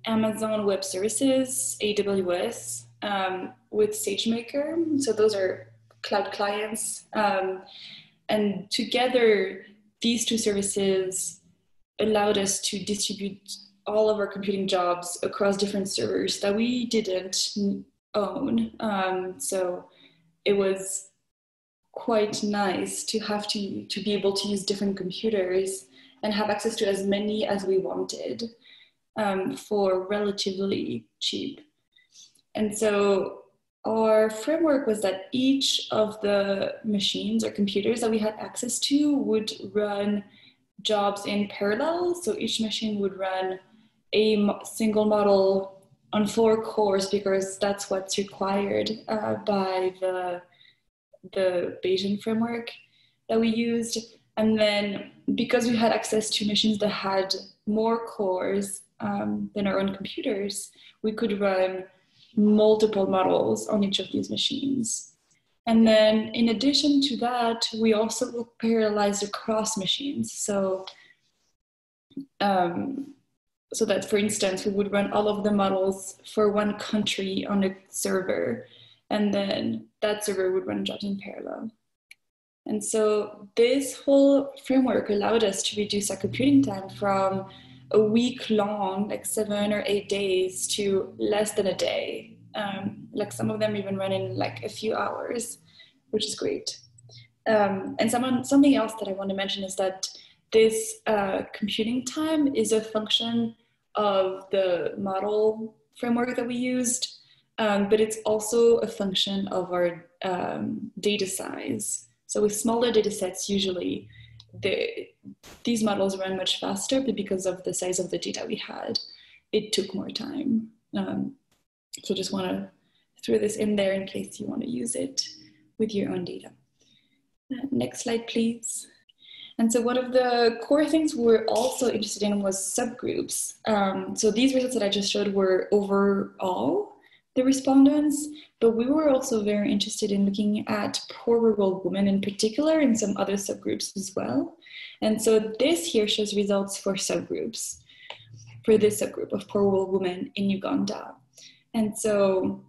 amazon web services aws um, with SageMaker. So those are cloud clients. Um, and together, these two services allowed us to distribute all of our computing jobs across different servers that we didn't own. Um, so it was quite nice to have to, to be able to use different computers and have access to as many as we wanted um, for relatively cheap. And so our framework was that each of the machines or computers that we had access to would run jobs in parallel. So each machine would run a single model on four cores because that's what's required uh, by the, the Bayesian framework that we used. And then because we had access to machines that had more cores um, than our own computers, we could run multiple models on each of these machines. And then in addition to that, we also parallelized across machines. So, um, so that for instance, we would run all of the models for one country on a server, and then that server would run jobs in parallel. And so this whole framework allowed us to reduce our computing time from a week long, like seven or eight days, to less than a day. Um, like some of them even run in like a few hours, which is great. Um, and someone, something else that I want to mention is that this uh, computing time is a function of the model framework that we used, um, but it's also a function of our um, data size. So with smaller data sets, usually the, these models run much faster, but because of the size of the data we had, it took more time. Um, so just want to throw this in there in case you want to use it with your own data. Uh, next slide, please. And so one of the core things we are also interested in was subgroups. Um, so these results that I just showed were overall the respondents, but we were also very interested in looking at poor rural women in particular and some other subgroups as well. And so this here shows results for subgroups, for this subgroup of poor rural women in Uganda. And so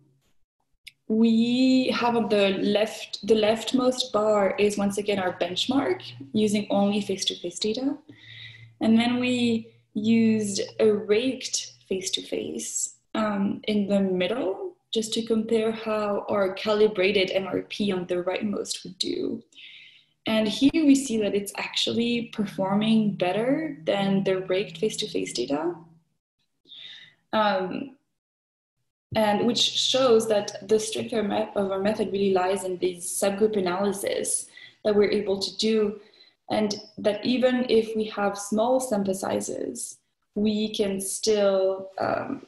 we have on the left, the leftmost bar is once again our benchmark using only face-to-face data. And then we used a raked face-to-face um, in the middle just to compare how our calibrated MRP on the rightmost would do. And here we see that it's actually performing better than the raked face-to-face data. Um, and which shows that the strength of our method really lies in these subgroup analysis that we're able to do and that even if we have small sample sizes, we can still um,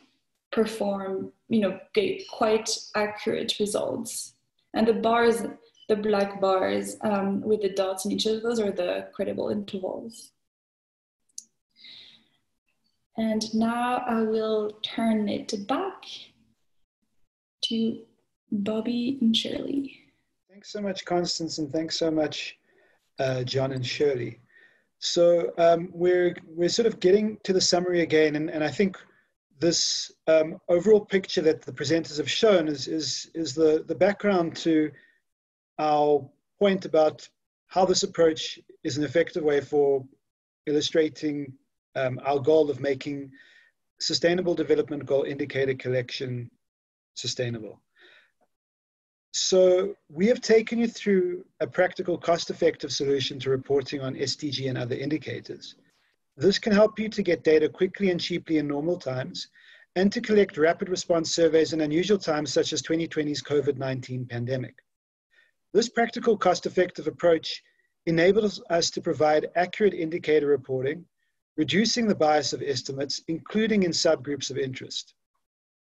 perform, you know, get quite accurate results. And the bars, the black bars um, with the dots in each of those are the credible intervals. And now I will turn it back to Bobby and Shirley. Thanks so much, Constance, and thanks so much, uh, John and Shirley. So um, we're we're sort of getting to the summary again, and, and I think this um, overall picture that the presenters have shown is is is the the background to our point about how this approach is an effective way for illustrating um, our goal of making sustainable development goal indicator collection sustainable. So we have taken you through a practical cost-effective solution to reporting on SDG and other indicators. This can help you to get data quickly and cheaply in normal times and to collect rapid response surveys in unusual times such as 2020's COVID-19 pandemic. This practical cost-effective approach enables us to provide accurate indicator reporting reducing the bias of estimates, including in subgroups of interest.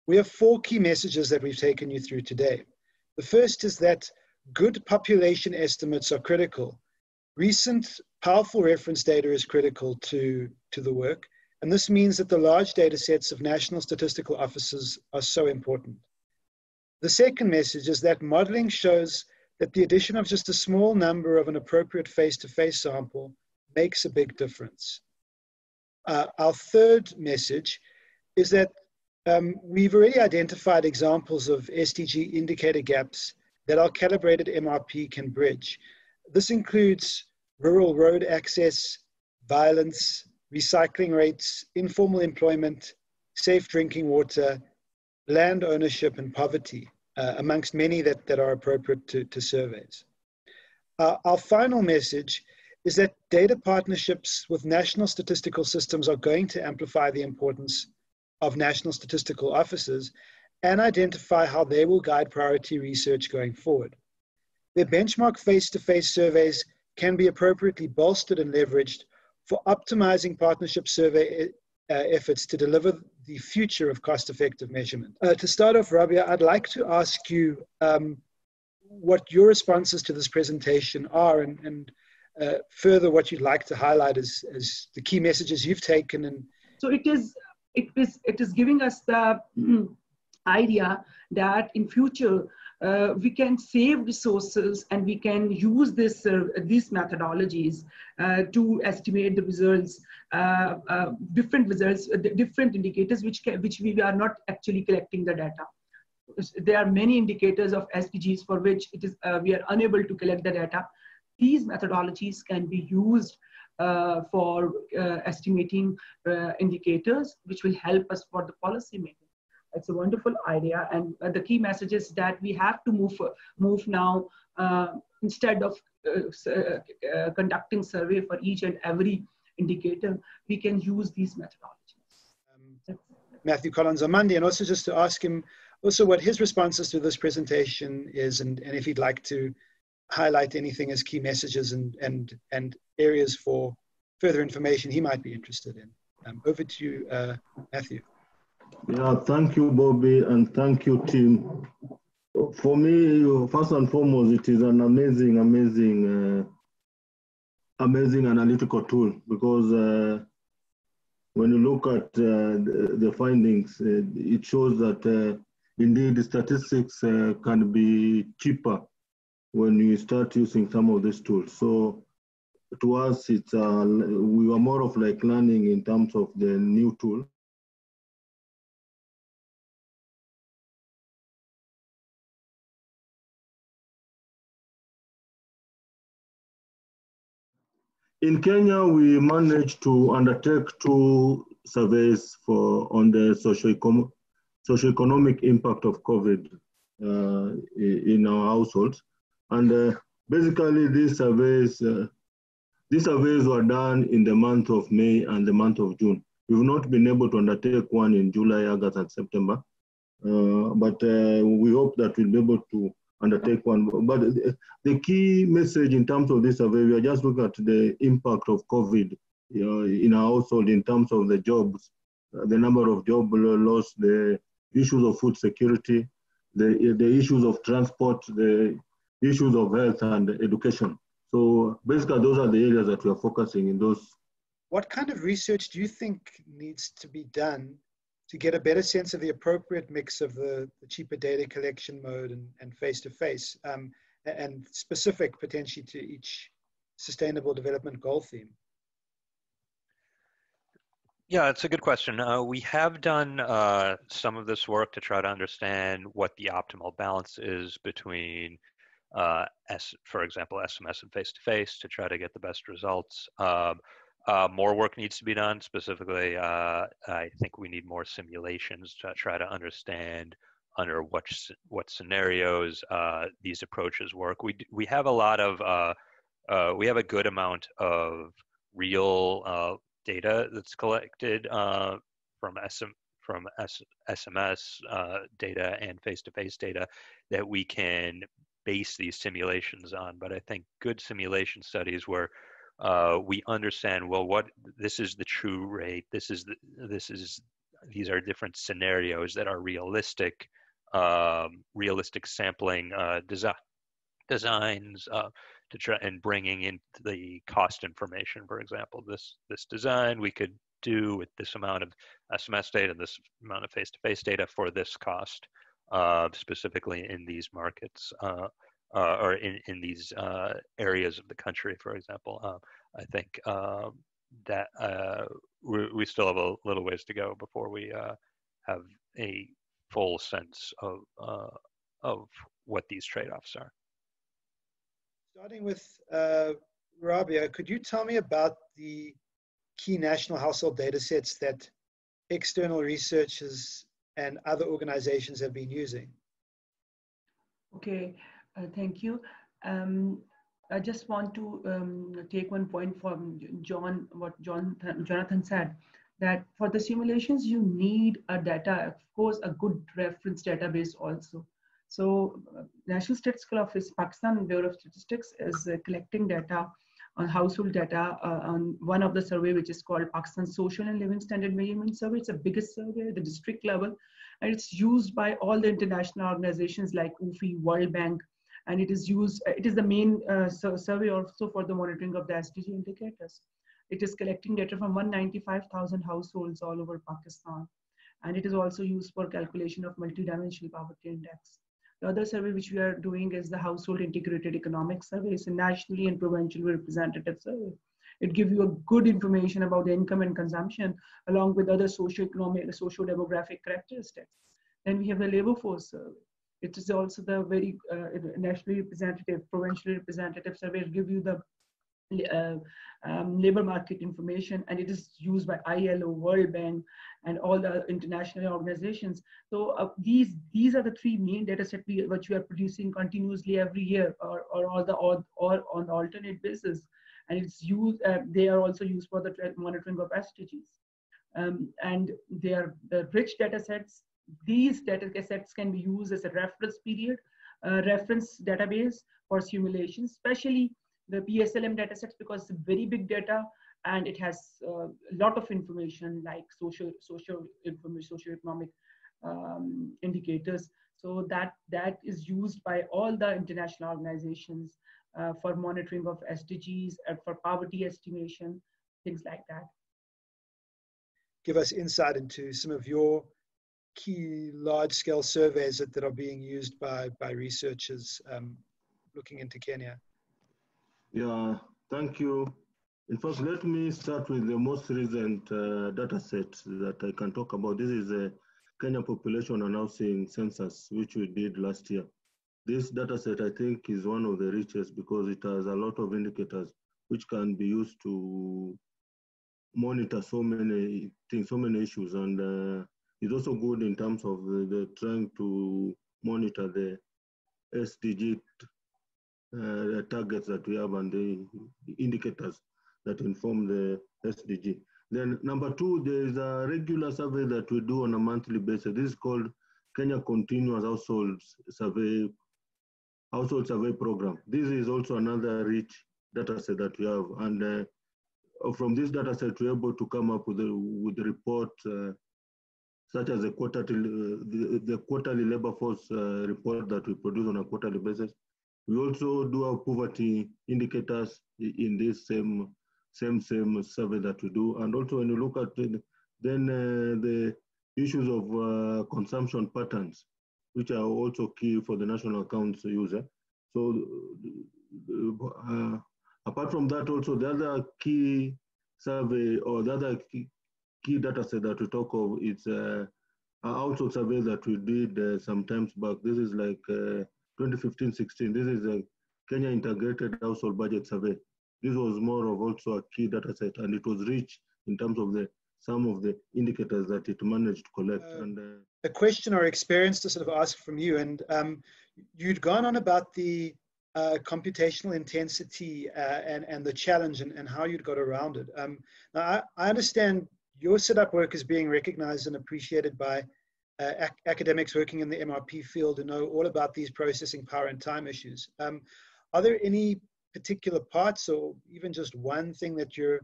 We have four key messages that we've taken you through today. The first is that good population estimates are critical. Recent powerful reference data is critical to, to the work, and this means that the large data sets of national statistical offices are so important. The second message is that modeling shows that the addition of just a small number of an appropriate face-to-face -face sample makes a big difference. Uh, our third message is that um, we've already identified examples of SDG indicator gaps that our calibrated MRP can bridge. This includes rural road access, violence, recycling rates, informal employment, safe drinking water, land ownership, and poverty, uh, amongst many that, that are appropriate to, to surveys. Uh, our final message is that data partnerships with national statistical systems are going to amplify the importance of national statistical offices and identify how they will guide priority research going forward. Their benchmark face-to-face surveys can be appropriately bolstered and leveraged for optimizing partnership survey uh, efforts to deliver the future of cost-effective measurement. Uh, to start off, Rabia, I'd like to ask you um, what your responses to this presentation are and, and uh, further what you'd like to highlight as, as the key messages you've taken and so it is it is it is giving us the idea that in future uh, we can save resources and we can use this uh, these methodologies uh, to estimate the results uh, uh, different results different indicators which can, which we are not actually collecting the data there are many indicators of SDGs for which it is we are unable to collect the data these methodologies can be used uh, for uh, estimating uh, indicators, which will help us for the policy making. It's a wonderful idea, and uh, the key message is that we have to move move now uh, instead of uh, conducting survey for each and every indicator. We can use these methodologies. Um, Matthew Collins on Monday, and also just to ask him also what his responses to this presentation is, and, and if he'd like to highlight anything as key messages and, and, and areas for further information he might be interested in. Um, over to you, uh, Matthew. Yeah, thank you, Bobby, and thank you, Tim. For me, first and foremost, it is an amazing, amazing, uh, amazing analytical tool because uh, when you look at uh, the, the, findings, uh, it shows that uh, indeed statistics can be cheaper when you start using some of these tools. So to us, it's uh, we were more of like learning in terms of the new tool. In Kenya, we managed to undertake two surveys for on the socio-economic socio impact of COVID uh, in our households. And uh, basically, these surveys, uh, these surveys were done in the month of May and the month of June. We've not been able to undertake one in July, August, and September, uh, but uh, we hope that we'll be able to undertake one. But the key message in terms of this survey, we are just looking at the impact of COVID you know, in our household in terms of the jobs, uh, the number of job loss, the issues of food security, the, the issues of transport, the issues of health and education. So basically, those are the areas that we are focusing in those. What kind of research do you think needs to be done to get a better sense of the appropriate mix of the, the cheaper data collection mode and, face-to-face um, and specific potentially to each sustainable development goal theme? Yeah, it's a good question. Uh, we have done uh, some of this work to try to understand what the optimal balance is between, uh, S, for example, SMS and face-to-face to try to get the best results. Um, uh, more work needs to be done. Specifically, uh, I think we need more simulations to try to understand under what what scenarios uh, these approaches work. We we have a lot of we have a good amount of real data that's collected uh, from SM, from S, SMS uh, data and face-to-face data that we can base these simulations on. But I think good simulation studies where uh, we understand well what this is the true rate. This is the, this is these are different scenarios that are realistic, um, realistic sampling uh, design designs. Uh, to try and bringing in the cost information. For example, this this design we could do with this amount of SMS data, this amount of face-to-face data for this cost, uh, specifically in these markets uh, uh, or in in these uh, areas of the country. For example, uh, I think um, that uh, we, we still have a little ways to go before we have a full sense of of what these trade-offs are. Starting with uh, Rabia, could you tell me about the key national household data sets that external researchers and other organizations have been using? Okay, uh, thank you. Um, I just want to um, take one point from John, what John, Jonathan said, that for the simulations, you need a data, of course, a good reference database also. So uh, National Statistical Office, Pakistan Bureau of Statistics is uh, collecting data on household data uh, on one of the survey, which is called Pakistan Social and Living Standard Measurement Survey. It's the biggest survey at the district level, and it's used by all the international organizations like WFOE, World Bank, and it is used, it is the main uh, survey also for the monitoring of the SDG indicators. It is collecting data from 195,000 households all over Pakistan. And it is also used for calculation of multidimensional poverty index. The other survey which we are doing is the Household Integrated Economic Survey. It's a nationally and provincially representative survey. It gives you a good information about the income and consumption along with other socio-economic, socio-demographic characteristics. Then we have the labor force survey. It is also the very uh, nationally representative, provincially representative survey. It gives you the uh, um, labor market information and it is used by ILO, World Bank, and all the international organizations. So uh, these these are the three main data sets we, which we are producing continuously every year or, or, or, the, or, or on alternate basis. And it's used, uh, they are also used for the monitoring of SDGs. Um, and they are the rich data sets. These data sets can be used as a reference period, uh, reference database for simulations, especially the PSLM datasets because it's very big data and it has uh, a lot of information like social, social information, socioeconomic um, indicators. So that, that is used by all the international organizations uh, for monitoring of SDGs and for poverty estimation, things like that. Give us insight into some of your key large scale surveys that, that are being used by, by researchers um, looking into Kenya. Yeah, thank you. In fact, let me start with the most recent uh, data set that I can talk about. This is the Kenya population and housing census, which we did last year. This data set, I think, is one of the richest because it has a lot of indicators which can be used to monitor so many things, so many issues. And uh, it's also good in terms of the, trying to monitor the SDG uh, targets that we have and the indicators that inform the SDG. Then number two, there is a regular survey that we do on a monthly basis. This is called Kenya Continuous Household Survey household survey program. This is also another rich data set that we have. And uh, from this data set, we're able to come up with a, with a report uh, such as the quarterly, uh, the, the, quarterly labor force uh, report that we produce on a quarterly basis. We also do our poverty indicators in this same same same survey that we do. And also when you look at it, then uh, the issues of uh, consumption patterns, which are also key for the national accounts user. So uh, apart from that, also the other key survey or the other key, key data set that we talk of is uh, household survey that we did uh, some times back. This is like 2015-16. This is a Kenya Integrated Household Budget Survey. This was more of also a key data set and it was rich in terms of the some of the indicators that it managed to collect. Uh, and uh, a question or experience to sort of ask from you, and um, you'd gone on about the uh, computational intensity uh, and and the challenge and, and how you'd got around it. Um, now I, I understand your setup work is being recognized and appreciated by uh, ac academics working in the MRP field who know all about these processing power and time issues. Um, are there any particular parts or even just one thing that you're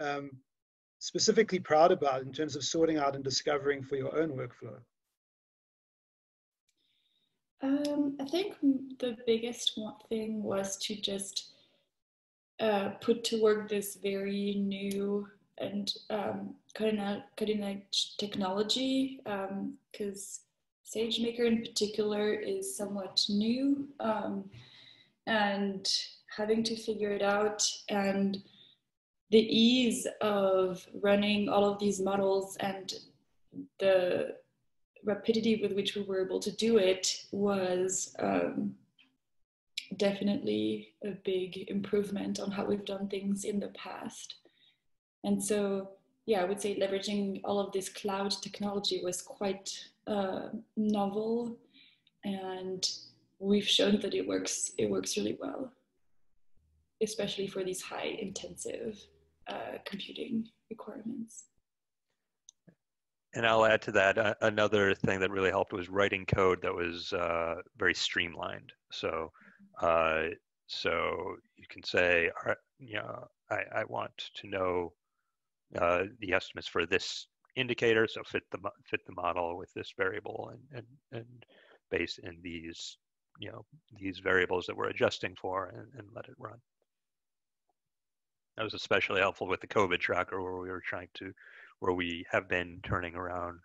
um, specifically proud about in terms of sorting out and discovering for your own workflow? Um, I think the biggest one thing was to just uh, put to work this very new and um, cutting, edge, cutting edge technology because um, SageMaker in particular is somewhat new um, and having to figure it out and the ease of running all of these models and the rapidity with which we were able to do it was um, definitely a big improvement on how we've done things in the past. And so, yeah, I would say leveraging all of this cloud technology was quite uh, novel, and we've shown that it works. It works really well, especially for these high intensive uh, computing requirements. And I'll add to that uh, another thing that really helped was writing code that was uh, very streamlined. So, uh, so you can say, you know, I, I want to know uh, the estimates for this indicator, so fit the fit the model with this variable and and and base in these you know these variables that we're adjusting for and, and let it run. That was especially helpful with the COVID tracker where we were trying to, where we have been turning around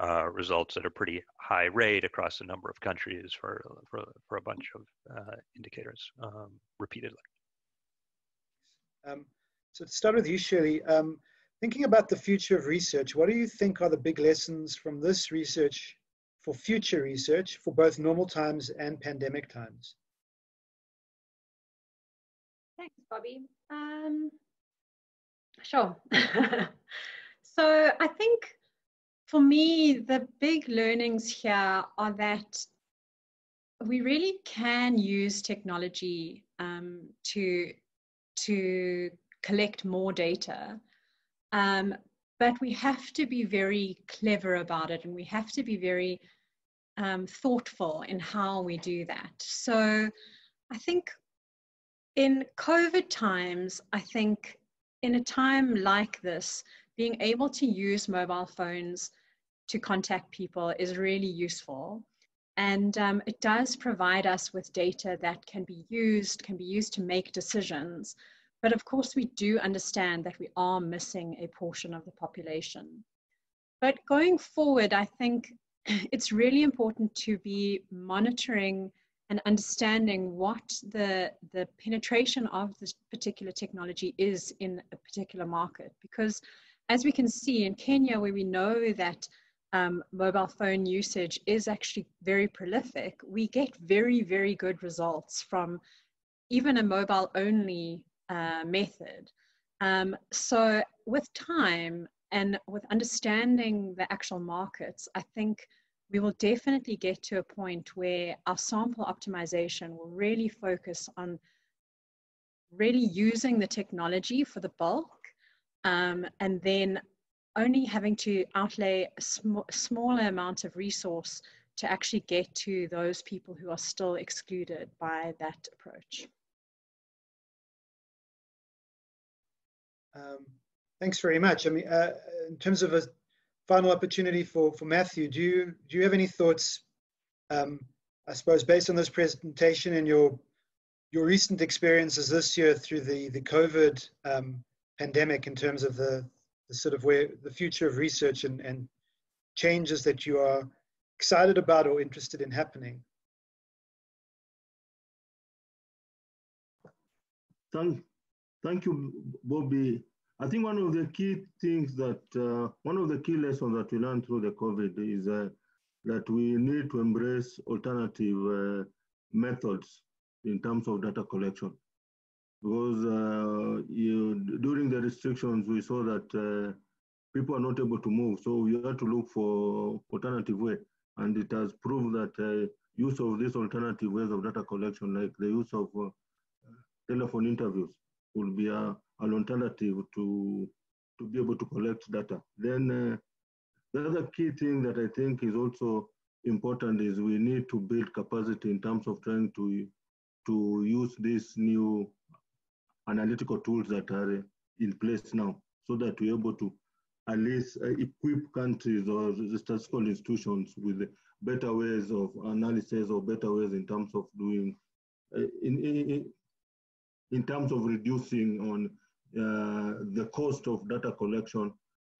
uh, results at a pretty high rate across a number of countries for, for, for a bunch of uh, indicators um, repeatedly. Um, so to start with you, Shirley, um, thinking about the future of research, what do you think are the big lessons from this research for future research for both normal times and pandemic times? Thanks, Bobby. Um, sure. so I think for me, the big learnings here are that we really can use technology um, to to collect more data, um, but we have to be very clever about it, and we have to be very um, thoughtful in how we do that. So I think in COVID times, I think in a time like this, being able to use mobile phones to contact people is really useful. And um, it does provide us with data that can be used, can be used to make decisions. But of course, we do understand that we are missing a portion of the population. But going forward, I think it's really important to be monitoring and understanding what the, the penetration of this particular technology is in a particular market. Because as we can see in Kenya, where we know that um, mobile phone usage is actually very prolific, we get very, very good results from even a mobile only uh, method. Um, so with time and with understanding the actual markets, I think we will definitely get to a point where our sample optimization will really focus on really using the technology for the bulk um, and then only having to outlay a sm smaller amount of resource to actually get to those people who are still excluded by that approach. Um, thanks very much. I mean, uh, in terms of a final opportunity for, for Matthew, do you, do you have any thoughts, um, I suppose, based on this presentation and your, your recent experiences this year through the, the COVID um, pandemic in terms of the, the sort of where the future of research and, and changes that you are excited about or interested in happening? Thank, thank you, Bobby. I think one of the key things that, uh, one of the key lessons that we learned through the COVID is uh, that we need to embrace alternative uh, methods in terms of data collection. Because uh, you, during the restrictions, we saw that uh, people are not able to move. So we had to look for alternative way. And it has proved that uh, use of these alternative ways of data collection, like the use of telephone interviews, will be a, an alternative to, to be able to collect data. Then uh, the other key thing that I think is also important is we need to build capacity in terms of trying to, to use these new analytical tools that are in place now so that we're able to at least uh, equip countries or the statistical institutions with better ways of analysis or better ways in terms of doing, uh, in, in, in terms of reducing on uh, the cost of data collection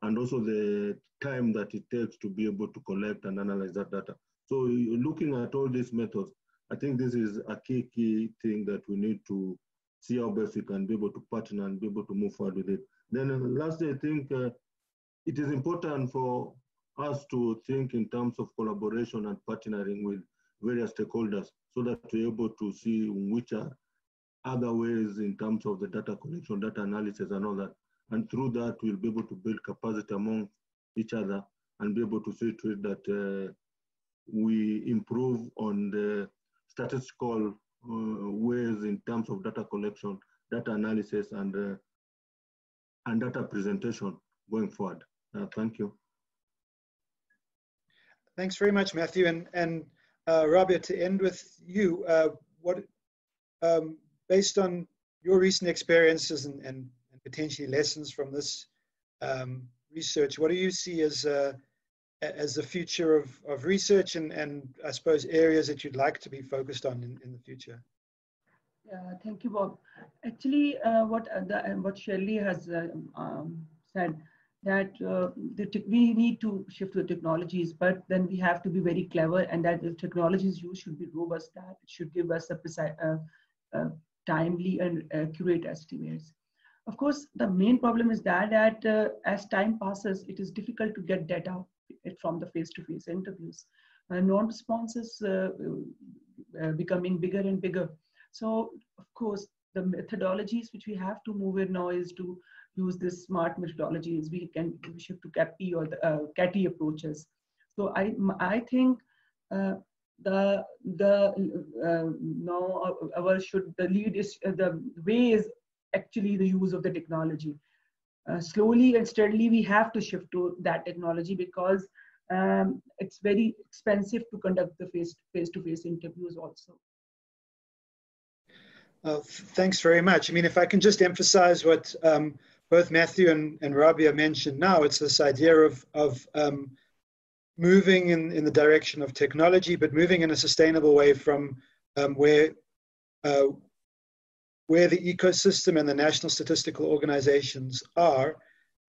and also the time that it takes to be able to collect and analyze that data. So looking at all these methods, I think this is a key, key thing that we need to see how best we can be able to partner and be able to move forward with it. Then lastly, I think uh, it is important for us to think in terms of collaboration and partnering with various stakeholders so that we're able to see which are other ways in terms of the data collection, data analysis and all that. And through that, we'll be able to build capacity among each other and be able to see to it that uh, we improve on the statistical uh, ways in terms of data collection, data analysis, and, uh, and data presentation going forward. Uh, thank you. Thanks very much, Matthew. And, and uh, Rabia, to end with you, uh, what, um, based on your recent experiences and, and, and potentially lessons from this um, research, what do you see as, uh, as the future of, of research and, and I suppose areas that you'd like to be focused on in, in the future? Yeah, thank you, Bob. Actually, uh, what uh, the, what Shirley has uh, um, said, that uh, the we need to shift to the technologies, but then we have to be very clever, and that the technologies used should be robust. That should give us a precise, timely and accurate estimates. Of course, the main problem is that that uh, as time passes, it is difficult to get data from the face-to-face interviews. Uh, non-responses uh, becoming bigger and bigger. So, of course, the methodologies which we have to move in now is to use this smart methodologies. We can shift to CAPI or the uh, CATI approaches. So I, I think uh, the the uh, now our should the lead is uh, the way is actually the use of the technology. Uh, slowly and steadily, we have to shift to that technology because um, it's very expensive to conduct the face face to face interviews also. Uh, thanks very much. I mean, if I can just emphasize what um, both Matthew and, and Rabia mentioned now, it's this idea of, of um, moving in, in the direction of technology, but moving in a sustainable way from um, where, uh, where the ecosystem and the national statistical organizations are,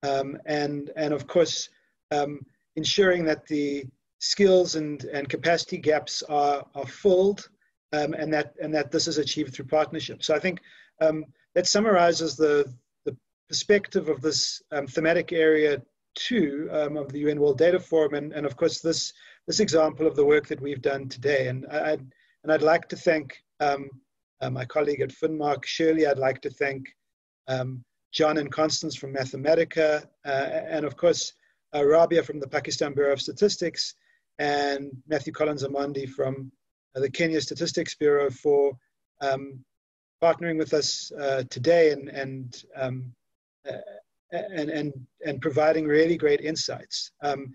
um, and, and of course, um, ensuring that the skills and, and capacity gaps are, are filled um, and, that, and that this is achieved through partnership. So I think um, that summarizes the, the perspective of this um, thematic area two um, of the UN World Data Forum, and, and of course this this example of the work that we've done today. And I would and I'd like to thank um, uh, my colleague at FinMark, Shirley. I'd like to thank um, John and Constance from Mathematica, uh, and of course uh, Rabia from the Pakistan Bureau of Statistics, and Matthew Collins Omondi from uh, the Kenya Statistics Bureau for um, partnering with us uh, today and and um, and, and, and providing really great insights. Um,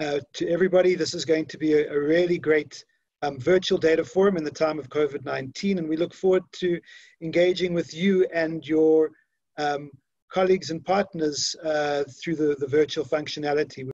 uh, to everybody. This is going to be a, a really great um, virtual data forum in the time of COVID-19, and we look forward to engaging with you and your um, colleagues and partners uh, through the, the virtual functionality.